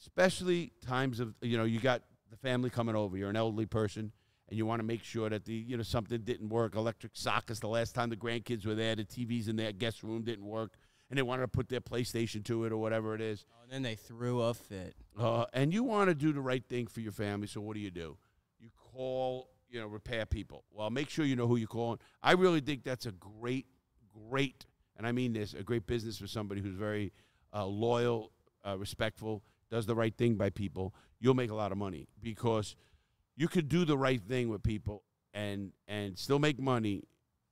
Especially times of you know you got the family coming over. You're an elderly person. And you want to make sure that the you know something didn't work. Electric sockets. The last time the grandkids were there, the TVs in their guest room didn't work, and they wanted to put their PlayStation to it or whatever it is. Oh, and then they threw a fit. Uh, and you want to do the right thing for your family, so what do you do? You call, you know, repair people. Well, make sure you know who you're calling. I really think that's a great, great, and I mean this, a great business for somebody who's very uh, loyal, uh, respectful, does the right thing by people. You'll make a lot of money because you could do the right thing with people and and still make money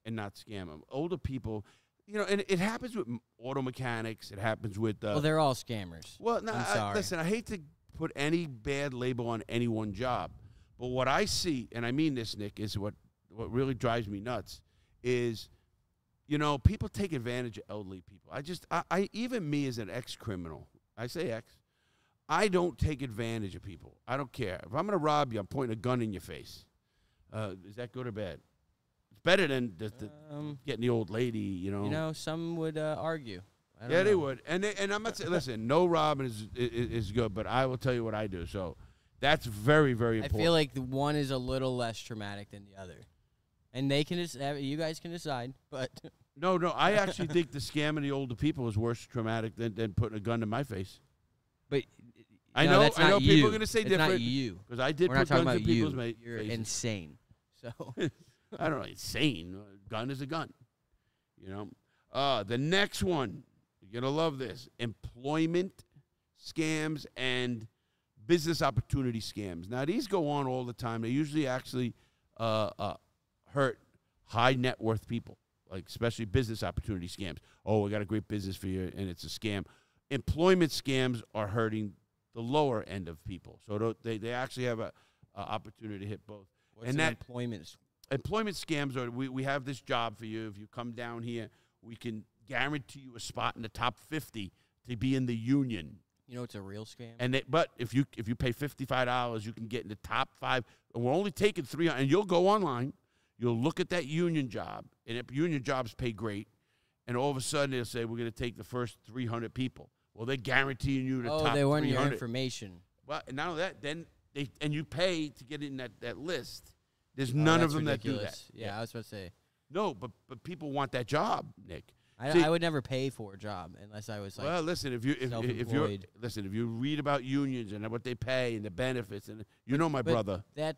and not scam them. Older people, you know, and it happens with auto mechanics. It happens with uh, well, they're all scammers. well, no, I'm I- listen, I hate to put any bad label on any one job, but what I see, and I mean this, Nick, is what what really drives me nuts is, you know, people take advantage of elderly people. I just, I, I even me as an ex criminal, I say ex, I don't take advantage of people. I don't care if I'm going to rob you, I'm pointing a gun in your face. Uh, is that good or bad? It's better than the, the, Um, getting the old lady, you know. you know, some would uh, argue. Yeah, they would, and they, and I'm not saying. listen, no robbing is, is is good, but I will tell you what I do. So that's very very important. I feel like the one is a little less traumatic than the other, and they can just you guys can decide. But no, no, I actually think the scamming the older people is worse traumatic than, than putting a gun to my face. but I no, know, I know people you. are gonna say It's different Not you. because I did We're put guns in people's you. You're faces. insane. So I don't know, insane. Gun is a gun. You know. Uh, the next one, you're gonna love this: employment scams and business opportunity scams. Now these go on all the time. They usually actually uh, uh, hurt high net worth people, like especially business opportunity scams. Oh, we got a great business for you, and it's a scam. Employment scams are hurting the lower end of people, so they they actually have a, a opportunity to hit both what's And an that- employment? employment scams are we, we have this job for you. If you come down here, we can guarantee you a spot in the top 50 to be in the union. You know, it's a real scam. And they, but if you if you pay $55, you can get in the top 5 and we're only taking three. and you'll go online, you'll look at that union job and if union jobs pay great and all of a sudden they'll say we're going to take the first 300 people. Well, they're guaranteeing you the oh, top they want your 300. information. Well, and not only that, then they and you pay to get in that, that list. There's Oh, none of them ridiculous. that do that. Yeah, I was about to say. No, but but people want that job, Nick. I, See- I would never pay for a job unless I was like, well, listen, if you if, if you're listen, if you read about unions and what they pay and the benefits, and you know my but brother. that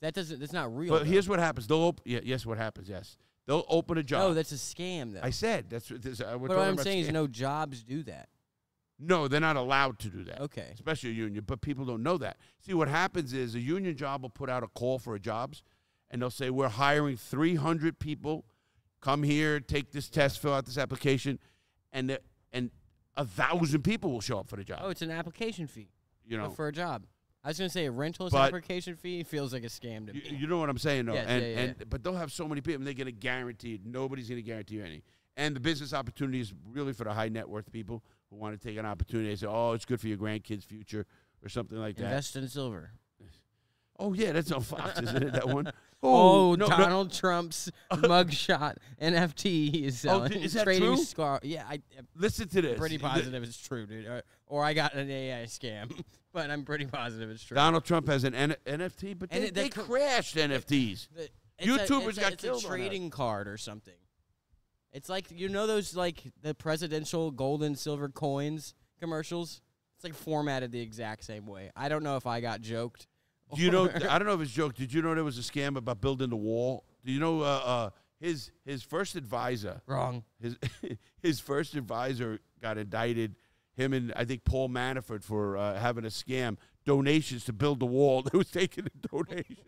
that doesn't. That's not real. But though. here's what happens. They'll op- yeah, yes, what happens? Yes, they'll open a job. no, that's a scam though. I said that's what this. Uh, but what I'm saying is, no jobs do that. no, they're not allowed to do that. Okay. especially a union. But people don't know that. See, what happens is a union job will put out a call for a jobs, and they'll say we're hiring 300 people. Come here, take this test, fill out this application, and the, and a thousand people will show up for the job. Oh, it's an application fee you know, for a job. I was gonna say a rental's But- application fee feels like a scam to you, me. you know what I'm saying, though. Yes, and yeah, yeah, and but they'll have so many people, and they're to guarantee it. Nobody's going to guarantee you any. And the business opportunity is really for the high net worth people who want to take an opportunity. They say, "Oh, it's good for your grandkids' future." Or something like that. Invest in silver. Oh yeah, that's on Fox, isn't it? That one. Oh, oh, no, no. Donald Trump's mugshot NFT he is Oh, selling. d- is that trading true? Scar- yeah, I, Listen to this. pretty positive it's true, dude. Or, or I got an AI scam, but I'm pretty positive it's true. Donald Trump has an N- NFT, but they, it- they co- crashed NFTs. The- YouTubers it's a, got it's killed a on trading card or something. It's like you know those like the presidential gold and silver coins commercials. It's like formatted the exact same way. I don't know if I got joked. Do you know? I don't know if it's a joke. Did you know there was a scam about building the wall? Do you know uh, uh, his his first advisor? wrong? His his first advisor got indicted. Him and I think Paul Manafort for uh, having a scam donations to build the wall. They was taking the donations.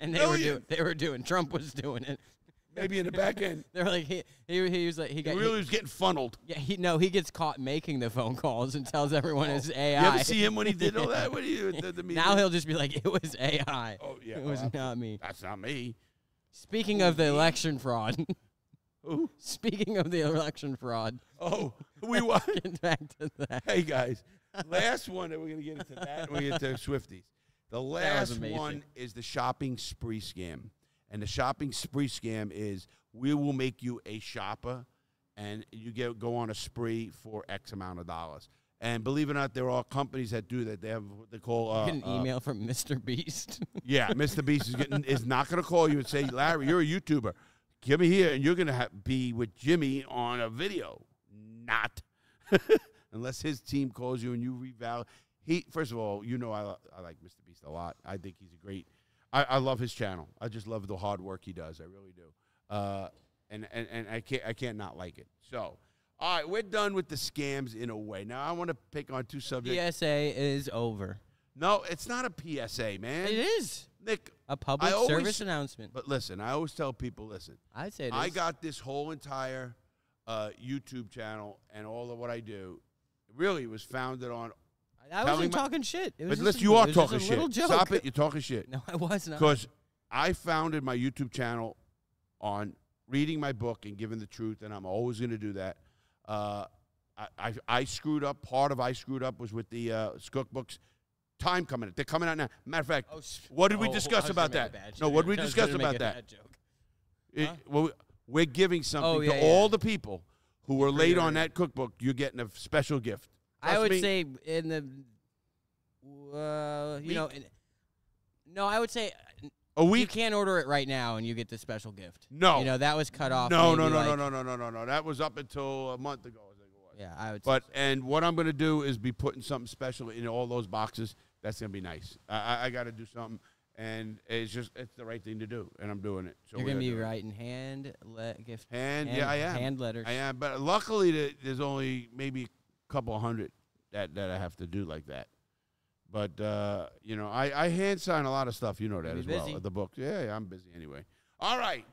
And they were doing. They were doing. Trump was doing it. Maybe in the back end. They're like he he, he was like he He got really he- was getting funneled. yeah he no he gets caught making the phone calls and tells everyone oh. it's AI. You ever see him when he did all that? What do you? The, the now he'll just be like it was AI. Oh yeah. it was oh, not me. That's not me. Speaking of the election fraud. Who? Speaking of the election fraud, Oh, we wa- get back to that. Hey guys, last one that we're gonna get into that. and We get to Swifties. The last one is the shopping spree scam, and the shopping spree scam is we will make you a shopper, and you get go on a spree for X amount of dollars. And believe it or not, there are companies that do that. They have what they call uh, Get an uh, email from Mr. Beast. yeah, Mr. Beast is getting is not going to call you and say, Larry, you're a YouTuber. Give me here, and you're going to be with Jimmy on a video. Not unless his team calls you and you revalue. He first of all, you know I, I like Mr. Beast a lot. I think he's a great. I, I love his channel. I just love the hard work he does. I really do. Uh, and, and and I can't I can't not like it. So. All right, we're done with the scams in a way. Now I want to pick on two subjects. PSA is over. No, it's not a PSA, man. It is Nick, a public always- service announcement. but listen, I always tell people, listen, I'd say. I got this whole entire uh, YouTube channel and all of what I do. Really, was founded on. I telling wasn't my- talking shit. It was But just listen, a- you are it was just talking little shit. Joke. Stop it! You're talking shit. No, I was not. Because I founded my YouTube channel on reading my book and giving the truth, and I'm always going to do that. Uh, I, I I screwed up. Part of I screwed up was with the uh, Skook books. Time coming. They're coming out now. Matter of fact, Oh, s- what did we oh, I discuss was about that? bad No, joke. what did we I was discuss gonna about make a that? bad joke. It- well, we're giving something Oh, yeah, to yeah. all the people who were late on that cookbook. You're getting a special gift. I would me. say in the, uh, you know, in, no, I would say a you week. can't order it right now and you get the special gift. No. you know that was cut off. No, no, maybe, no, like- no, no, no, no, no, no. That was up until a month ago. I think it was. Yeah, I would. But say and what I'm going to do is be putting something special in all those boxes. That's going to be nice. I, I, I got to do something, and it's just it's the right thing to do, and I'm doing it. So you're we're gonna be it. writing hand le- gift. Hand, hand, yeah, I am. Hand letters. I am, but luckily the- there's only maybe couple hundred that that I have to do like that. But uh, you know, I, I hand sign a lot of stuff. You know that You'll as be well. The book, yeah, yeah, I'm busy anyway. All right,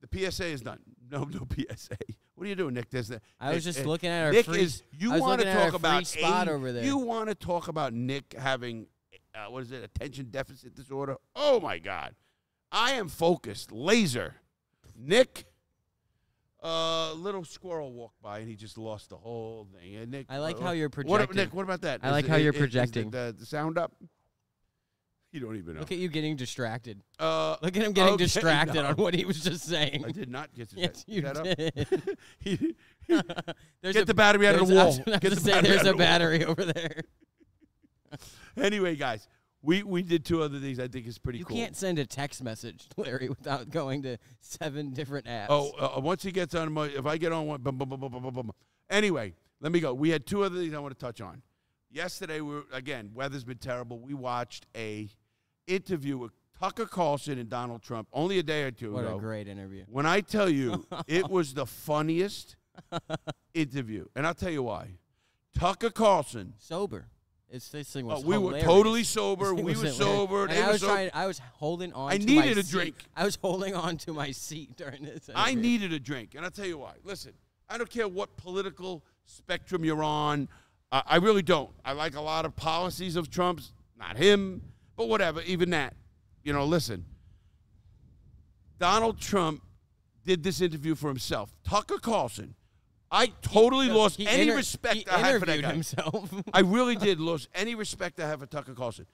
the PSA is done. No, no PSA. What are you doing, Nick? There's the, I was just eh, looking at our Nick free. is. You want to looking at our talk about spot A- over there. You want to talk about Nick having uh, what is it? Attention deficit disorder. Oh my God, I am focused, laser. Nick, uh, little squirrel walked by and he just lost the whole thing. And Nick, I like uh, how you're What, projecting. Nick, what about that? I Is like it- how you're is- is the- projecting. The, the sound up. You don't even know. Look at you getting distracted. Uh, Look at him getting okay, distracted no. on what he was just saying. I did not get to yes, you did. He- There's Get a- the battery out of the wall. Get to the say battery there's a of the wall. battery over there. anyway, guys, we, we did two other things I think is pretty You cool. You can't send a text message, to Larry, without going to seven different apps. Oh, uh, once he gets on my, if I get on one, bum, bum, bum, bum, bum, bum, bum. Anyway, let me go. We had two other things I want to touch on. Yesterday, we were, again, weather's been terrible. We watched a interview with Tucker Carlson and Donald Trump only a day or two what ago. What a great interview. when I tell you, it was the funniest interview, and I'll tell you why. Tucker Carlson, Sober. It's, this thing Oh, was we were totally sober. We were hilarious. sober. I was sober. trying. I was holding on. I to needed my a seat. drink. I was holding on to my seat during this. I needed a drink, and I'll tell you why. Listen, I don't care what political spectrum you're on. Uh, I really don't. I like a lot of policies of Trump's, not him, but whatever. Even that, you know. Listen, Donald Trump did this interview for himself. Tucker Carlson, I totally lost He any inter- respect he I had for that guy. himself. I really did lose any respect I have for Tucker Carlson.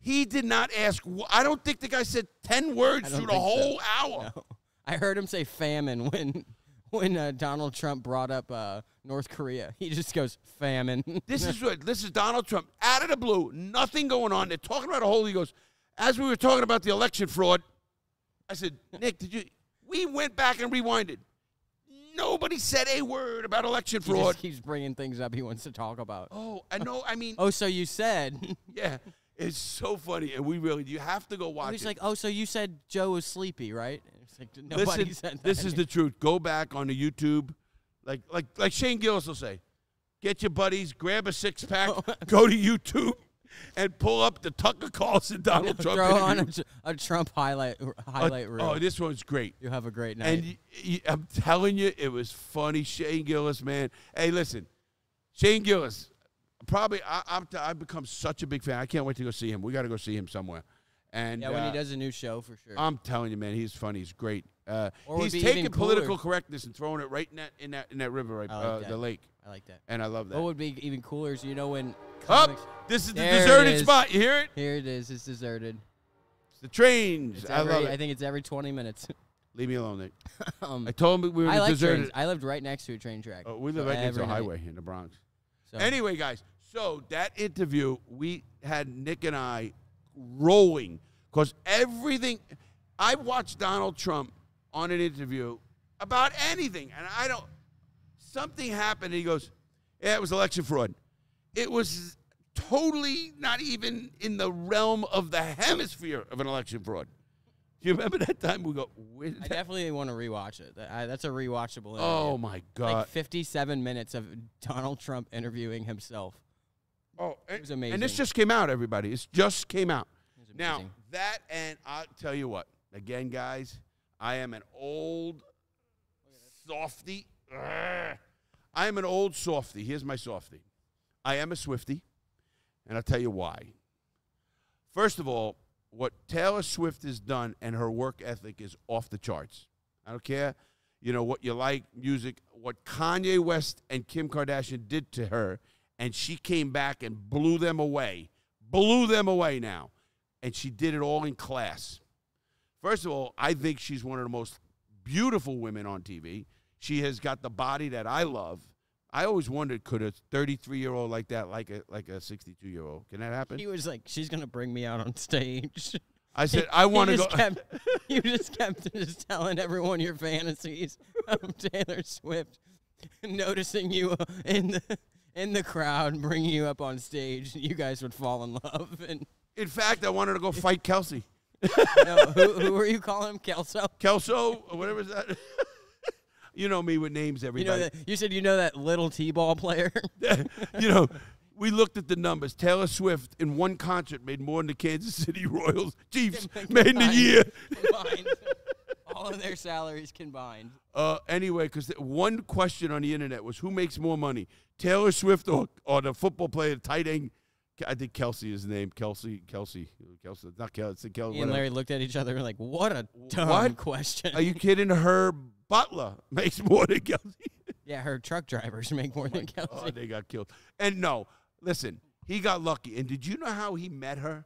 He did not ask. I don't think the guy said ten words through the think so. whole hour. No. I heard him say famine when when uh, Donald Trump brought up uh, North Korea. He just goes famine. This is what this is Donald Trump out of the blue, nothing going on. They're talking about a whole. He goes, as we were talking about the election fraud, I said, Nick, did you? We went back and rewinded. Nobody said a word about election he fraud. just keeps bringing things up he wants to talk about. Oh, I know. I mean, Oh, so you said? yeah, it's so funny, and we really you have to go watch He's it. like, oh, so you said Joe was sleepy, right? It's like nobody Listen, said that. this is the truth. Go back on the YouTube, like like like Shane Gillis will say, get your buddies, grab a six pack, go to YouTube, and pull up the Tucker Carlson Donald Trump throw on a, a Trump highlight highlight reel. Oh, this one's great. you have a great night. And I'm telling you, it was funny. Shane Gillis, man. Hey, listen, Shane Gillis. Probably, I, I'm t- I've become such a big fan. I can't wait to go see him. We got to go see him somewhere. And yeah, when uh, he does a new show for sure. I'm telling you, man, he's funny. He's great. Uh, he's taking political correctness and throwing it right in that in that in that river, right, like uh, that. the lake. I like that. And I love that. What would be even cooler is you know when Up, this is the There deserted is. spot. You hear it? Here it is. It's deserted. It's the trains. It's I every, love it. I think it's every 20 minutes. Leave me alone, Nick. um, I told him we were I deserted. trains. I lived right next to a train track. Oh, we live so right next to a highway in the Bronx. So Anyway, guys, so that interview, we had Nick and I rolling because everything. I watched Donald Trump on an interview about anything, and I don't. Something happened, and he goes, "Yeah, it was election fraud. It was totally not even in the realm of the hemisphere of an election fraud." Do you remember that time we go? I that- definitely want to rewatch it. That- I, that's a rewatchable. oh my god! Like 57 minutes of Donald Trump interviewing himself. Oh, and, was amazing. And this just came out, everybody. It just came out. It Now that, and I'll tell you what. Again, guys, I am an old softy. I am an old softy. Here's my softy. I am a Swifty, and I'll tell you why. First of all, what Taylor Swift has done and her work ethic is off the charts. I don't care, you know, what you like, music, what Kanye West and Kim Kardashian did to her, and she came back and blew them away. Blew them away now. And she did it all in class. First of all, I think she's one of the most beautiful women on TV. She has got the body that I love. I always wondered, could a 33 year old like that, like a like a 62 year old, can that happen? He was like, "She's gonna bring me out on stage." I said, I want to go. just Kept, you just kept just telling everyone your fantasies of Taylor Swift, noticing you uh, in the in the crowd, bringing you up on stage. You guys would fall in love. And In fact, I wanted to go fight Kelce. no, who, who were you calling him, Kelso? Kelso, or whatever is that? You know me with names, You everybody. know that you said you know that little t-ball player. you know, we looked at the numbers. Taylor Swift in one concert made more than the Kansas City Royals Chiefs made in a year. combined. All of their salaries combined. Uh, anyway, because one question on the internet was who makes more money, Taylor Swift or, or the football player, tight end? I think Kelce is his name. Kelsey, Kelsey, Kelsey, not Kelsey. Kelsey. He and Larry looked at each other and like, "What a dumb What? question." Are you kidding? Her butler makes more than Kelce. yeah, her truck drivers make more than oh Kelce. Oh, they got killed. And no, listen, he got lucky. And did you know how he met her?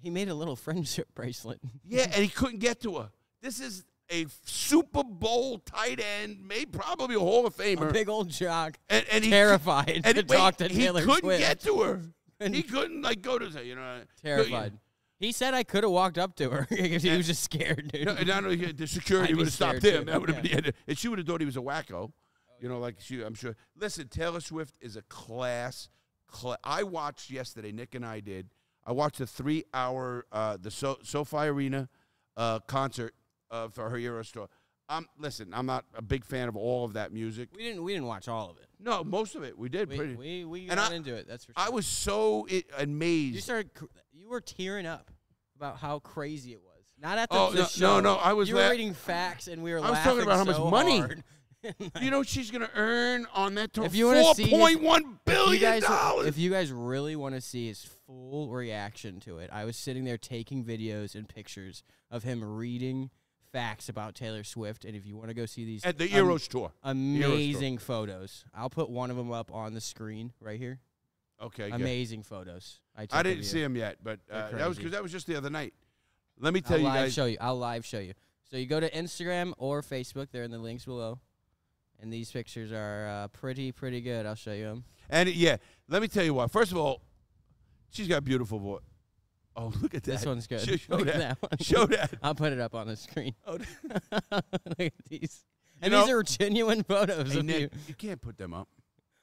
He made a little friendship bracelet. Yeah, and he couldn't get to her. This is a Super Bowl tight end, maybe probably a Hall of A Famer. big old jock, and, and he terrified and to wait, talk to he couldn't Swift. get to her. And- he couldn't like go to say, you know, terrified. He said I could have walked up to her because he was just scared, dude. No, no, no, the security I'd have stopped scared him. too, That would have yeah. been the end. And she would have thought he was a wacko. You know, like she, I'm sure. Listen, Taylor Swift is a class. Cla- I watched yesterday. Nick and I did. I watched a three-hour uh, the so- SoFi Arena uh, concert uh, for her Eras tour. I'm listen. I'm not a big fan of all of that music. We didn't we didn't watch all of it. No, most of it we did We pretty. we, we got I- into it. That's for sure. I was so i amazed. You started. You were tearing up about how crazy it was. Not at the, Oh, the no- no, show. no, I was You were la- reading facts, and we were. I was talking about how much money. hard. you know she's gonna earn on that tour? If you wanna see his- point one guys, dollars. if you guys really want to see his full reaction to it, I was sitting there taking videos and pictures of him reading facts about Taylor Swift. And if you want to go see these At the Eras tour. Eras tour. amazing photos, I'll put one of them up on the screen right here. Okay, good. Amazing photos. I, I didn't see him yet, but uh, that was because that was just the other night. Let me tell I'll you live guys. show you. I'll live show you. So you go to Instagram or Facebook. They're in the links below. And these pictures are uh, pretty, pretty good. I'll show you them. And yeah, let me tell you what. First of all, she's got a beautiful voice. Oh, look at that. This one's good. Show, show that. that one. Show that. I'll put it up on the screen. Oh, Look at these. And know- these are genuine photos hey, of Nick, you. you can't put them up.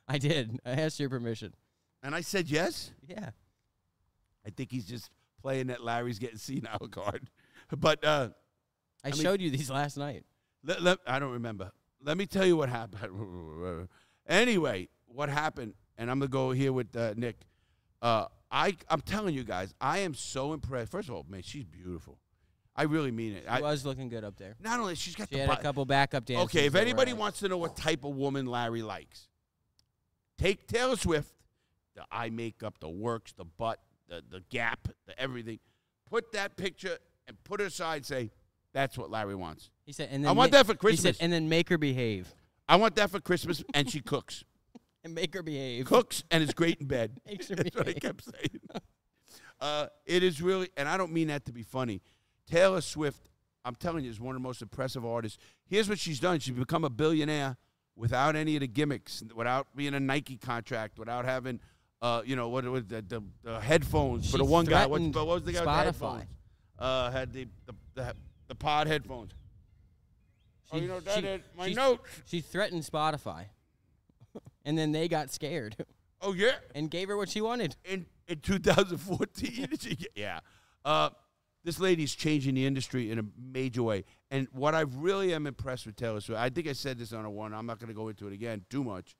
I did. I asked your permission. And I said yes. Yeah. I think he's just playing that Larry's getting senile card. But uh, I, mean- showed you these last night. let, let, I don't remember. Let me tell you what happened. anyway, what happened, and I'm gonna go here with uh, Nick. Uh, I I'm telling you guys, I am so impressed. First of all, man, she's beautiful. I really mean it. She I, was looking good up there. not only she's got She the had a couple backup dancers. Okay, if anybody wants to know what type of woman Larry likes, take Taylor Swift, the eye makeup, the works, the butt, the, the gap, the everything. Put that picture and put it aside. Say, that's what Larry wants. He said, and then I want that for He Christmas. said, and then make her behave. I want that for Christmas, and she cooks. And make her behave. Cooks and is great in bed. Makes her That's what I kept saying. Uh, it is really, and I don't mean that to be funny. Taylor Swift, I'm telling you, is one of the most impressive artists. Here's what she's done: she's become a billionaire without any of the gimmicks, without being a Nike contract, without having, uh, you know, what, what the, the, the headphones for the one guy. What, what was the guy with the Spotify. headphones? Uh, had the the, the the pod headphones. Oh, you know that she, is? My she- notes. She threatened Spotify, and then they got scared Oh yeah. and gave her what she wanted. in in 2014. She yeah, uh, this lady's changing the industry in a major way. And what I really am impressed with Taylor Swift, I think I said this on a one. I'm not going to go into it again too much.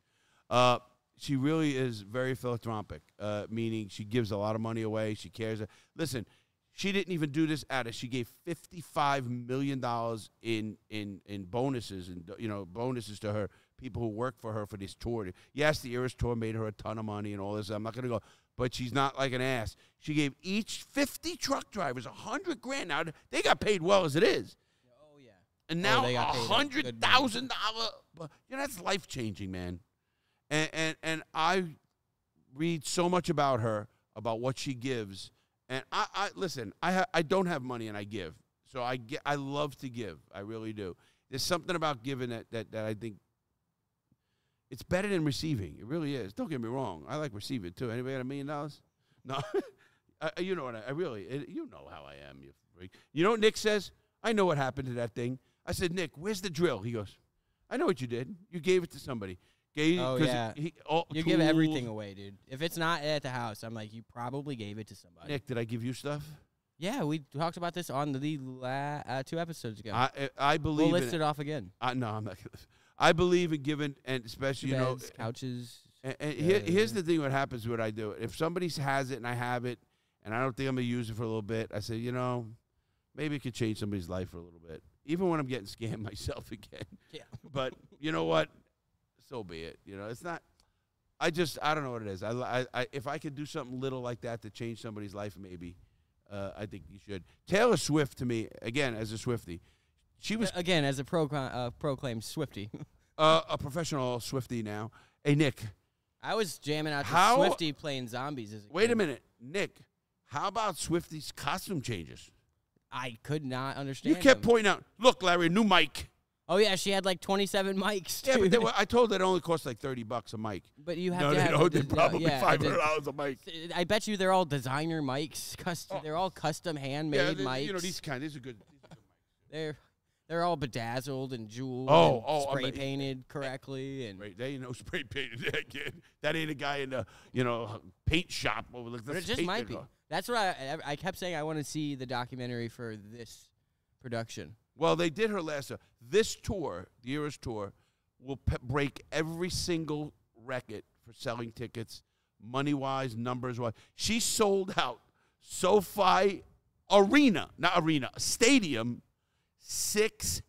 Uh, she really is very philanthropic, uh, meaning she gives a lot of money away. She cares. Listen, she didn't even do this at it. She gave 55 million dollars in in in bonuses and you know bonuses to her people who work for her for this tour. Yes, the Eras tour made her a ton of money and all this. I'm not going to go, but she's not like an ass. She gave each 50 truck drivers a hundred grand. Now they got paid well as it is, Oh yeah. and Oh, now they a got paid a hundred thousand dollar. You know that's life changing, man. And and and I read so much about her, about what she gives. And I, I listen. I ha- I don't have money, and I give. So I get. I love to give. I really do. There's something about giving that that, that I think it's better than receiving. It really is. Don't get me wrong. I like receiving too. Anybody got a million dollars? No. I, you know what? I, I really. It, you know how I am. You freak. You know what Nick says? I know what happened to that thing. I said, Nick, where's the drill? He goes, I know what you did. You gave it to somebody. Gave, Oh, yeah. He, all, You give everything away, dude. If it's not at the house, I'm like, you probably gave it to somebody. Nick, did I give you stuff? Yeah, we talked about this on the la- uh, two episodes ago. I I believe we'll list it off again. I, no, I'm not. Gonna, I believe in giving, and especially you know. Couches. And, and here, uh, here's the thing: what happens when I do it? If somebody has it and I have it, and I don't think I'm gonna use it for a little bit, I say, you know, maybe it could change somebody's life for a little bit, even when I'm getting scammed myself again. Yeah. But you know what? So be it. You know, it's not. I just I don't know what it is. I, I, I if I could do something little like that to change somebody's life, maybe. Uh, I think you should. Taylor Swift to me again as a Swifty, she was again, as a procl- uh, proclaimed Swifty, uh, a professional Swifty now. Hey Nick, I was jamming out to How- Swifty playing zombies. As a wait a minute, Nick. How about Swifty's costume changes? I could not understand. You kept them. pointing out, look, Larry, a new mic. Oh yeah, she had like 27 mics. Yeah, but they were, I told her it only cost like thirty bucks a mic. But you have No, to they have don't. the- They're no, probably yeah, five hundred dollars a mic. I bet you they're all designer mics. Custom, they're all custom handmade Oh. Yeah, they- mics. you know these kind. These are good. These are good mics. They're they're all bedazzled and jeweled. Oh, and oh, I spray bet- painted correctly, and Right, they ain't no spray painted that kid. That ain't a guy in the you know paint shop over the. but it just might be. That's what I I kept saying. I want to see the documentary for this production. Well, they did her last. tour. This tour, the Eras tour, will pe- break every single record for selling tickets, money wise, numbers wise. She sold out SoFi Arena, not arena, stadium, six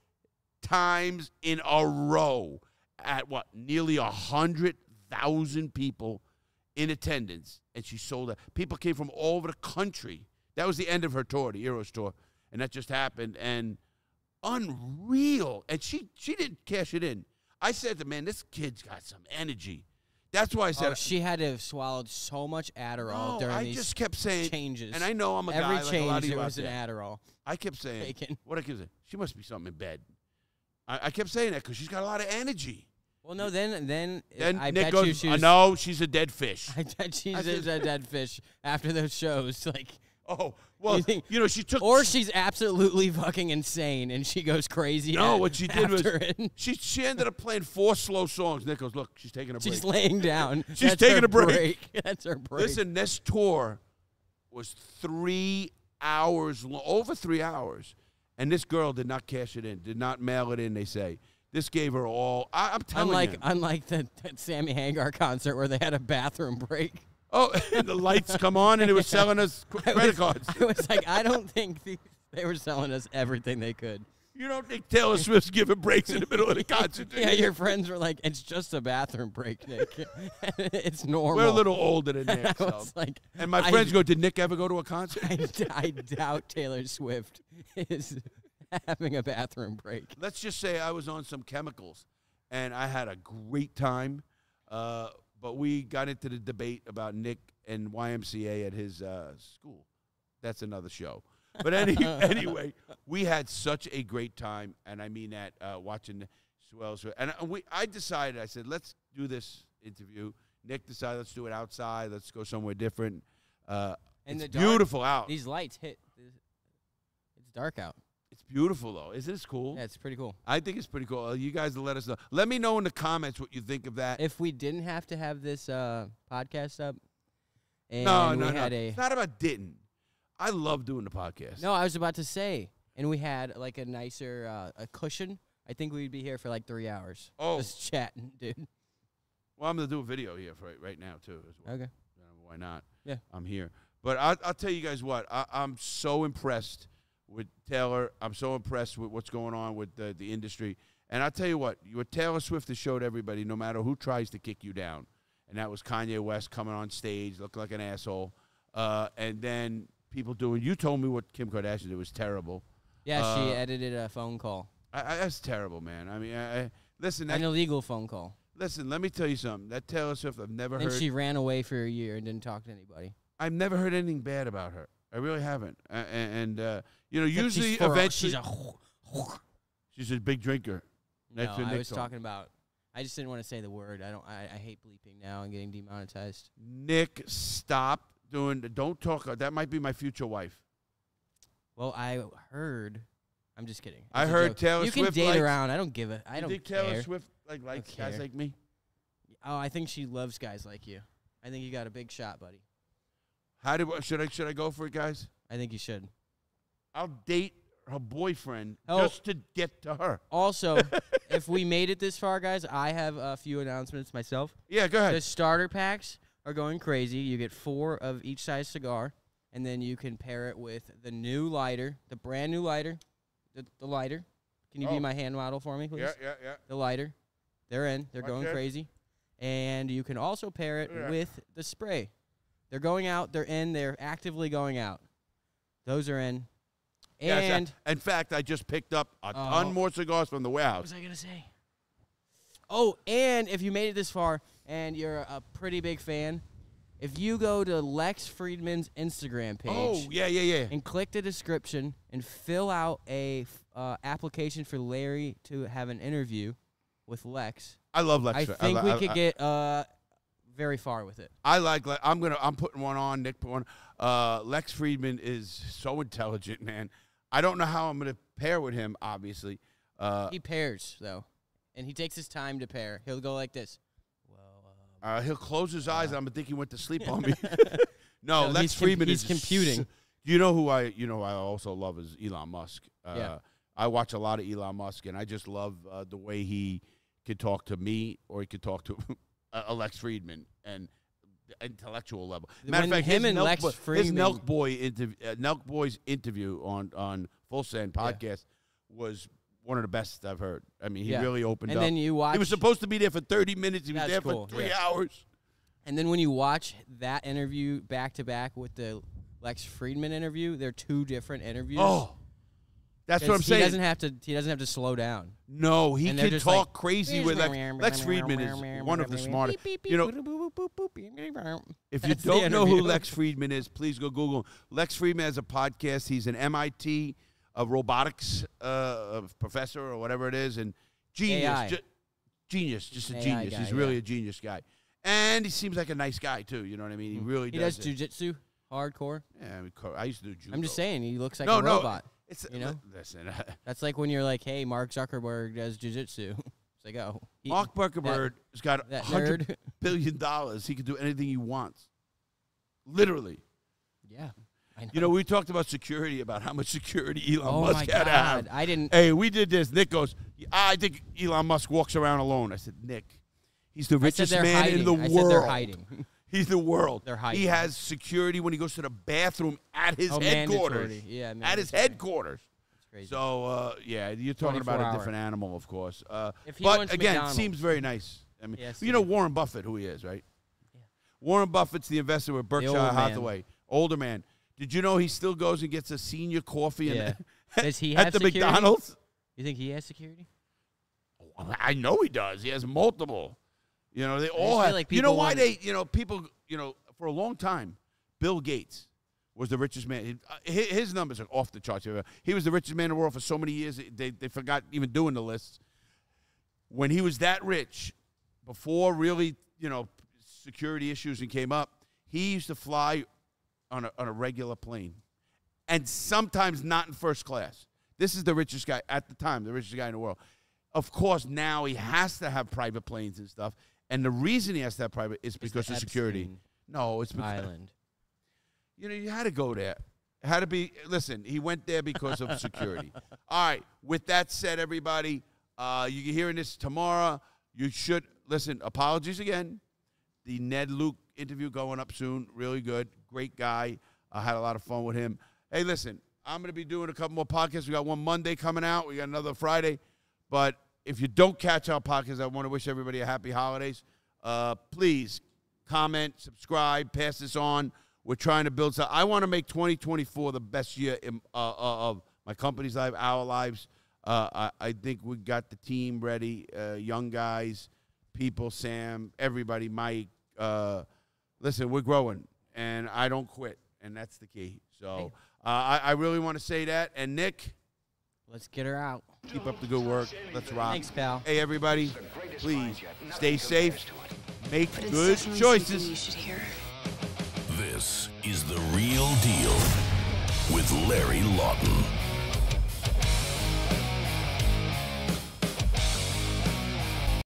times in a row at what nearly a hundred thousand people in attendance, and she sold out. People came from all over the country. That was the end of her tour, the Eras tour, and that just happened. And unreal. And she she didn't cash it in. I said to man, this kid's got some energy. That's why I said Oh, she had to have swallowed so much Adderall no, during I these just kept saying changes. And I know I'm a Every guy like change a lot of you there was an there. Adderall. I kept saying, taken. what I kept saying, she must be something in bed. I, I kept saying that because she's got a lot of energy. Well, no, then then, Then I Nick bet goes, you she "Uh, no, she's a dead fish. I bet she's I a dead fish after those shows. Like, oh, well, You you know, she took. or she's absolutely fucking insane and she goes crazy. no, at- what she did was it. she she ended up playing four slow songs. Nick goes, look, she's taking a break. She's laying down. She's That's taking a break. That's her break. Listen, this tour was three hours long, over three hours, and this girl did not cash it in, did not mail it in. They say this gave her all. I, I'm telling unlike you. unlike the, that Sammy Hagar concert where they had a bathroom break. Oh, and the lights come on, and it was selling us cr- I credit was, cards. I was like, I don't think the, they were selling us everything they could. You don't think Taylor Swift's giving breaks in the middle of the concert? do Yeah, you? your friends were like, it's just a bathroom break, Nick. it's normal. We're a little older than Nick. I so. like, And my I- friends go, "Did Nick ever go to a concert?" I doubt Taylor Swift is having a bathroom break. Let's just say I was on some chemicals, and I had a great time. Uh, but we got into the debate about Nick and YMCA at his uh, school. That's another show. But any, anyway, we had such a great time, and I mean that uh, watching Swell. Swell- And uh, we, I decided, I said, let's do this interview. Nick decided, let's do it outside. Let's go somewhere different. Uh, And it's the dark- beautiful out. These lights hit. It's dark out. It's beautiful though. Isn't this cool? Yeah, it's pretty cool. I think it's pretty cool. Uh, You guys let us know. Let me know in the comments what you think of that. If we didn't have to have this uh, podcast up, and no, we no, no. a It's not about didn't. I love doing the podcast. no, I was about to say, and we had like a nicer uh, a cushion. I think we'd be here for like three hours. Oh. just chatting, dude. Well, I'm gonna do a video here for right, right now too. As well. Okay. Why not? Yeah. I'm here. But I, I'll tell you guys what. I, I'm so impressed with Taylor. I'm so impressed with what's going on with the, the industry. And I'll tell you what. What Taylor Swift has showed everybody, no matter who tries to kick you down, and that was Kanye West coming on stage looking like an asshole, uh, and then people doing. You told me what Kim Kardashian did was terrible. Yeah, she Uh, edited a phone call, I, I, that's terrible, man. I mean, I, I, listen. That, an illegal phone call, listen. Let me tell you something. That Taylor Swift, I've never and heard. she ran away for a year and didn't talk to anybody. I've never heard anything bad about her. I really haven't. Uh, and uh, you know, Except usually, she's eventually, she's a. she's a big drinker. No, That's what I was talking about. I just didn't want to say the word. I don't. I, I hate bleeping now and getting demonetized. Nick, stop doing. Don't talk. That might be my future wife. Well, I heard. I'm just kidding. I It's a heard joke. Taylor You can date likes- around. I don't give a. I you don't think Taylor care. Swift like likes guys like me? Oh, I think she loves guys like you. I think you got a big shot, buddy. How do should I should I go for it, guys? I think you should. I'll date her boyfriend Oh. just to get to her. Also, if we made it this far, guys, I have a few announcements myself. Yeah, go ahead. The starter packs are going crazy. You get four of each size cigar, and then you can pair it with the new lighter, the brand new lighter, the, the lighter. Can you Oh. be my hand model for me, please? yeah, yeah, yeah. The lighter. They're in. They're Watch going it. crazy. And you can also pair it that. with the spray. They're going out. They're in. They're actively going out. Those are in. Yes, And in fact, I just picked up a Oh. ton more cigars from the warehouse. what was I gonna say? Oh, and if you made it this far and you're a pretty big fan, if you go to Lex Fridman's Instagram page Oh, yeah, yeah, yeah. and click the description and fill out a uh, application for Larry to have an interview with Lex, I love Lex. I think li- we I- could I- get uh, very far with it. I like. I'm gonna. I'm putting one on. Nick put one. Uh, Lex Fridman is so intelligent, man. I don't know how I'm gonna pair with him. Obviously, uh, He pairs though, and he takes his time to pair. He'll go like this. Well, um, uh, he'll close his eyes, and I'm gonna think he went to sleep on me. no, No, Lex he's com- Fridman he's is computing. you know who I? You know I also love is Elon Musk. Uh, Yeah. I watch a lot of Elon Musk, and I just love uh, the way he could talk to me or he could talk to uh, Alex Fridman and the intellectual level. Matter of fact, him and Nelk Lex Boy, his Fridman- Nelk Boy interview, uh, Nelk Boy's interview on on Full Send Yeah. podcast was one of the best I've heard. I mean, he Yeah. really opened And up. then you watch. he was supposed to be there for 30 minutes. He was there cool, for three yeah. hours. And then when you watch that interview back to back with the Lex Fridman interview, they're two different interviews. Oh, that's what I'm saying. He doesn't have to. He doesn't have to slow down. No, he And they're can just talk like, crazy with Lex, Lex Fridman is one of the smartest. You know, if you That's the don't know who interview. Lex Fridman is, please go Google. him. Lex Fridman has a podcast. He's an MIT uh, robotics uh, professor or whatever it is, and genius, ju- genius, just a AI genius. guy, He's really yeah. a genius guy, and he seems like a nice guy too. You know what I mean? He really does. He does. does it. jujitsu, hardcore. Yeah, I, mean, co- I used to do judo. I'm just saying, he looks like no, a robot. It's you know? li- listen. Uh, That's like when you're like, "Hey, Mark Zuckerberg does jujitsu." It's like, oh, he- Mark Zuckerberg has got that hundred billion dollars. He can do anything he wants. Literally. yeah, know. You know, we talked about security, about how much security Elon oh Musk had have. I didn't. Hey, we did this. Nick goes, I think Elon Musk walks around alone. I said, Nick, he's the richest man hiding. in the I world. said they're hiding. He's the world. They're He has security when he goes to the bathroom at his Oh, headquarters. mandatory. Yeah, at his headquarters. crazy. So, uh, yeah, you're talking about 24 a hour. different animal, of course. Uh, but again, McDonald's. seems very nice. I mean, Yes, you know. Warren Buffett, who he is, right? Warren Buffett's the investor with Berkshire old. Hathaway, older man. Did you know he still goes and gets a senior coffee in Yeah. the- Does he at the security? McDonald's? you think he has security? I know he does. He has multiple. You know, they all have. like you know why they? You know, people. You know, for a long time, Bill Gates was the richest man. Uh, His numbers are off the charts. He was the richest man in the world for so many years. They they forgot even doing the lists. When he was that rich, before really, you know, security issues and came up, he used to fly on a on a regular plane, and sometimes not in first class. This is the richest guy at the time, the richest guy in the world. Of course, now he has to have private planes and stuff. And the reason he has to have private is because of security. Epstein No, it's because Island. you know you had to go there. Had to be. Listen, he went there because of security. All right. With that said, everybody, uh, you're hearing this tomorrow. You should listen. Apologies again. The Ned Luke interview going up soon. Really good. Great guy. I had a lot of fun with him. Hey, listen, I'm going to be doing a couple more podcasts. We got one Monday coming out. We got another Friday. But if you don't catch our podcast, I want to wish everybody a happy holidays. Uh, please comment, subscribe, pass this on. We're trying to build something. I want to make 2024 the best year in, uh, uh, of my company's life, our lives. Uh, I, I think we got the team ready, uh, young guys, people, Sam, everybody, Mike. Uh, listen, we're growing, and I don't quit, and that's the key. So uh, I, I really want to say that. And Nick, Let's get her out. Keep up the good work. Let's rock. Thanks, pal. Hey, everybody, please stay safe, make good choices. you should hear. This is The Real Deal with Larry Lawton.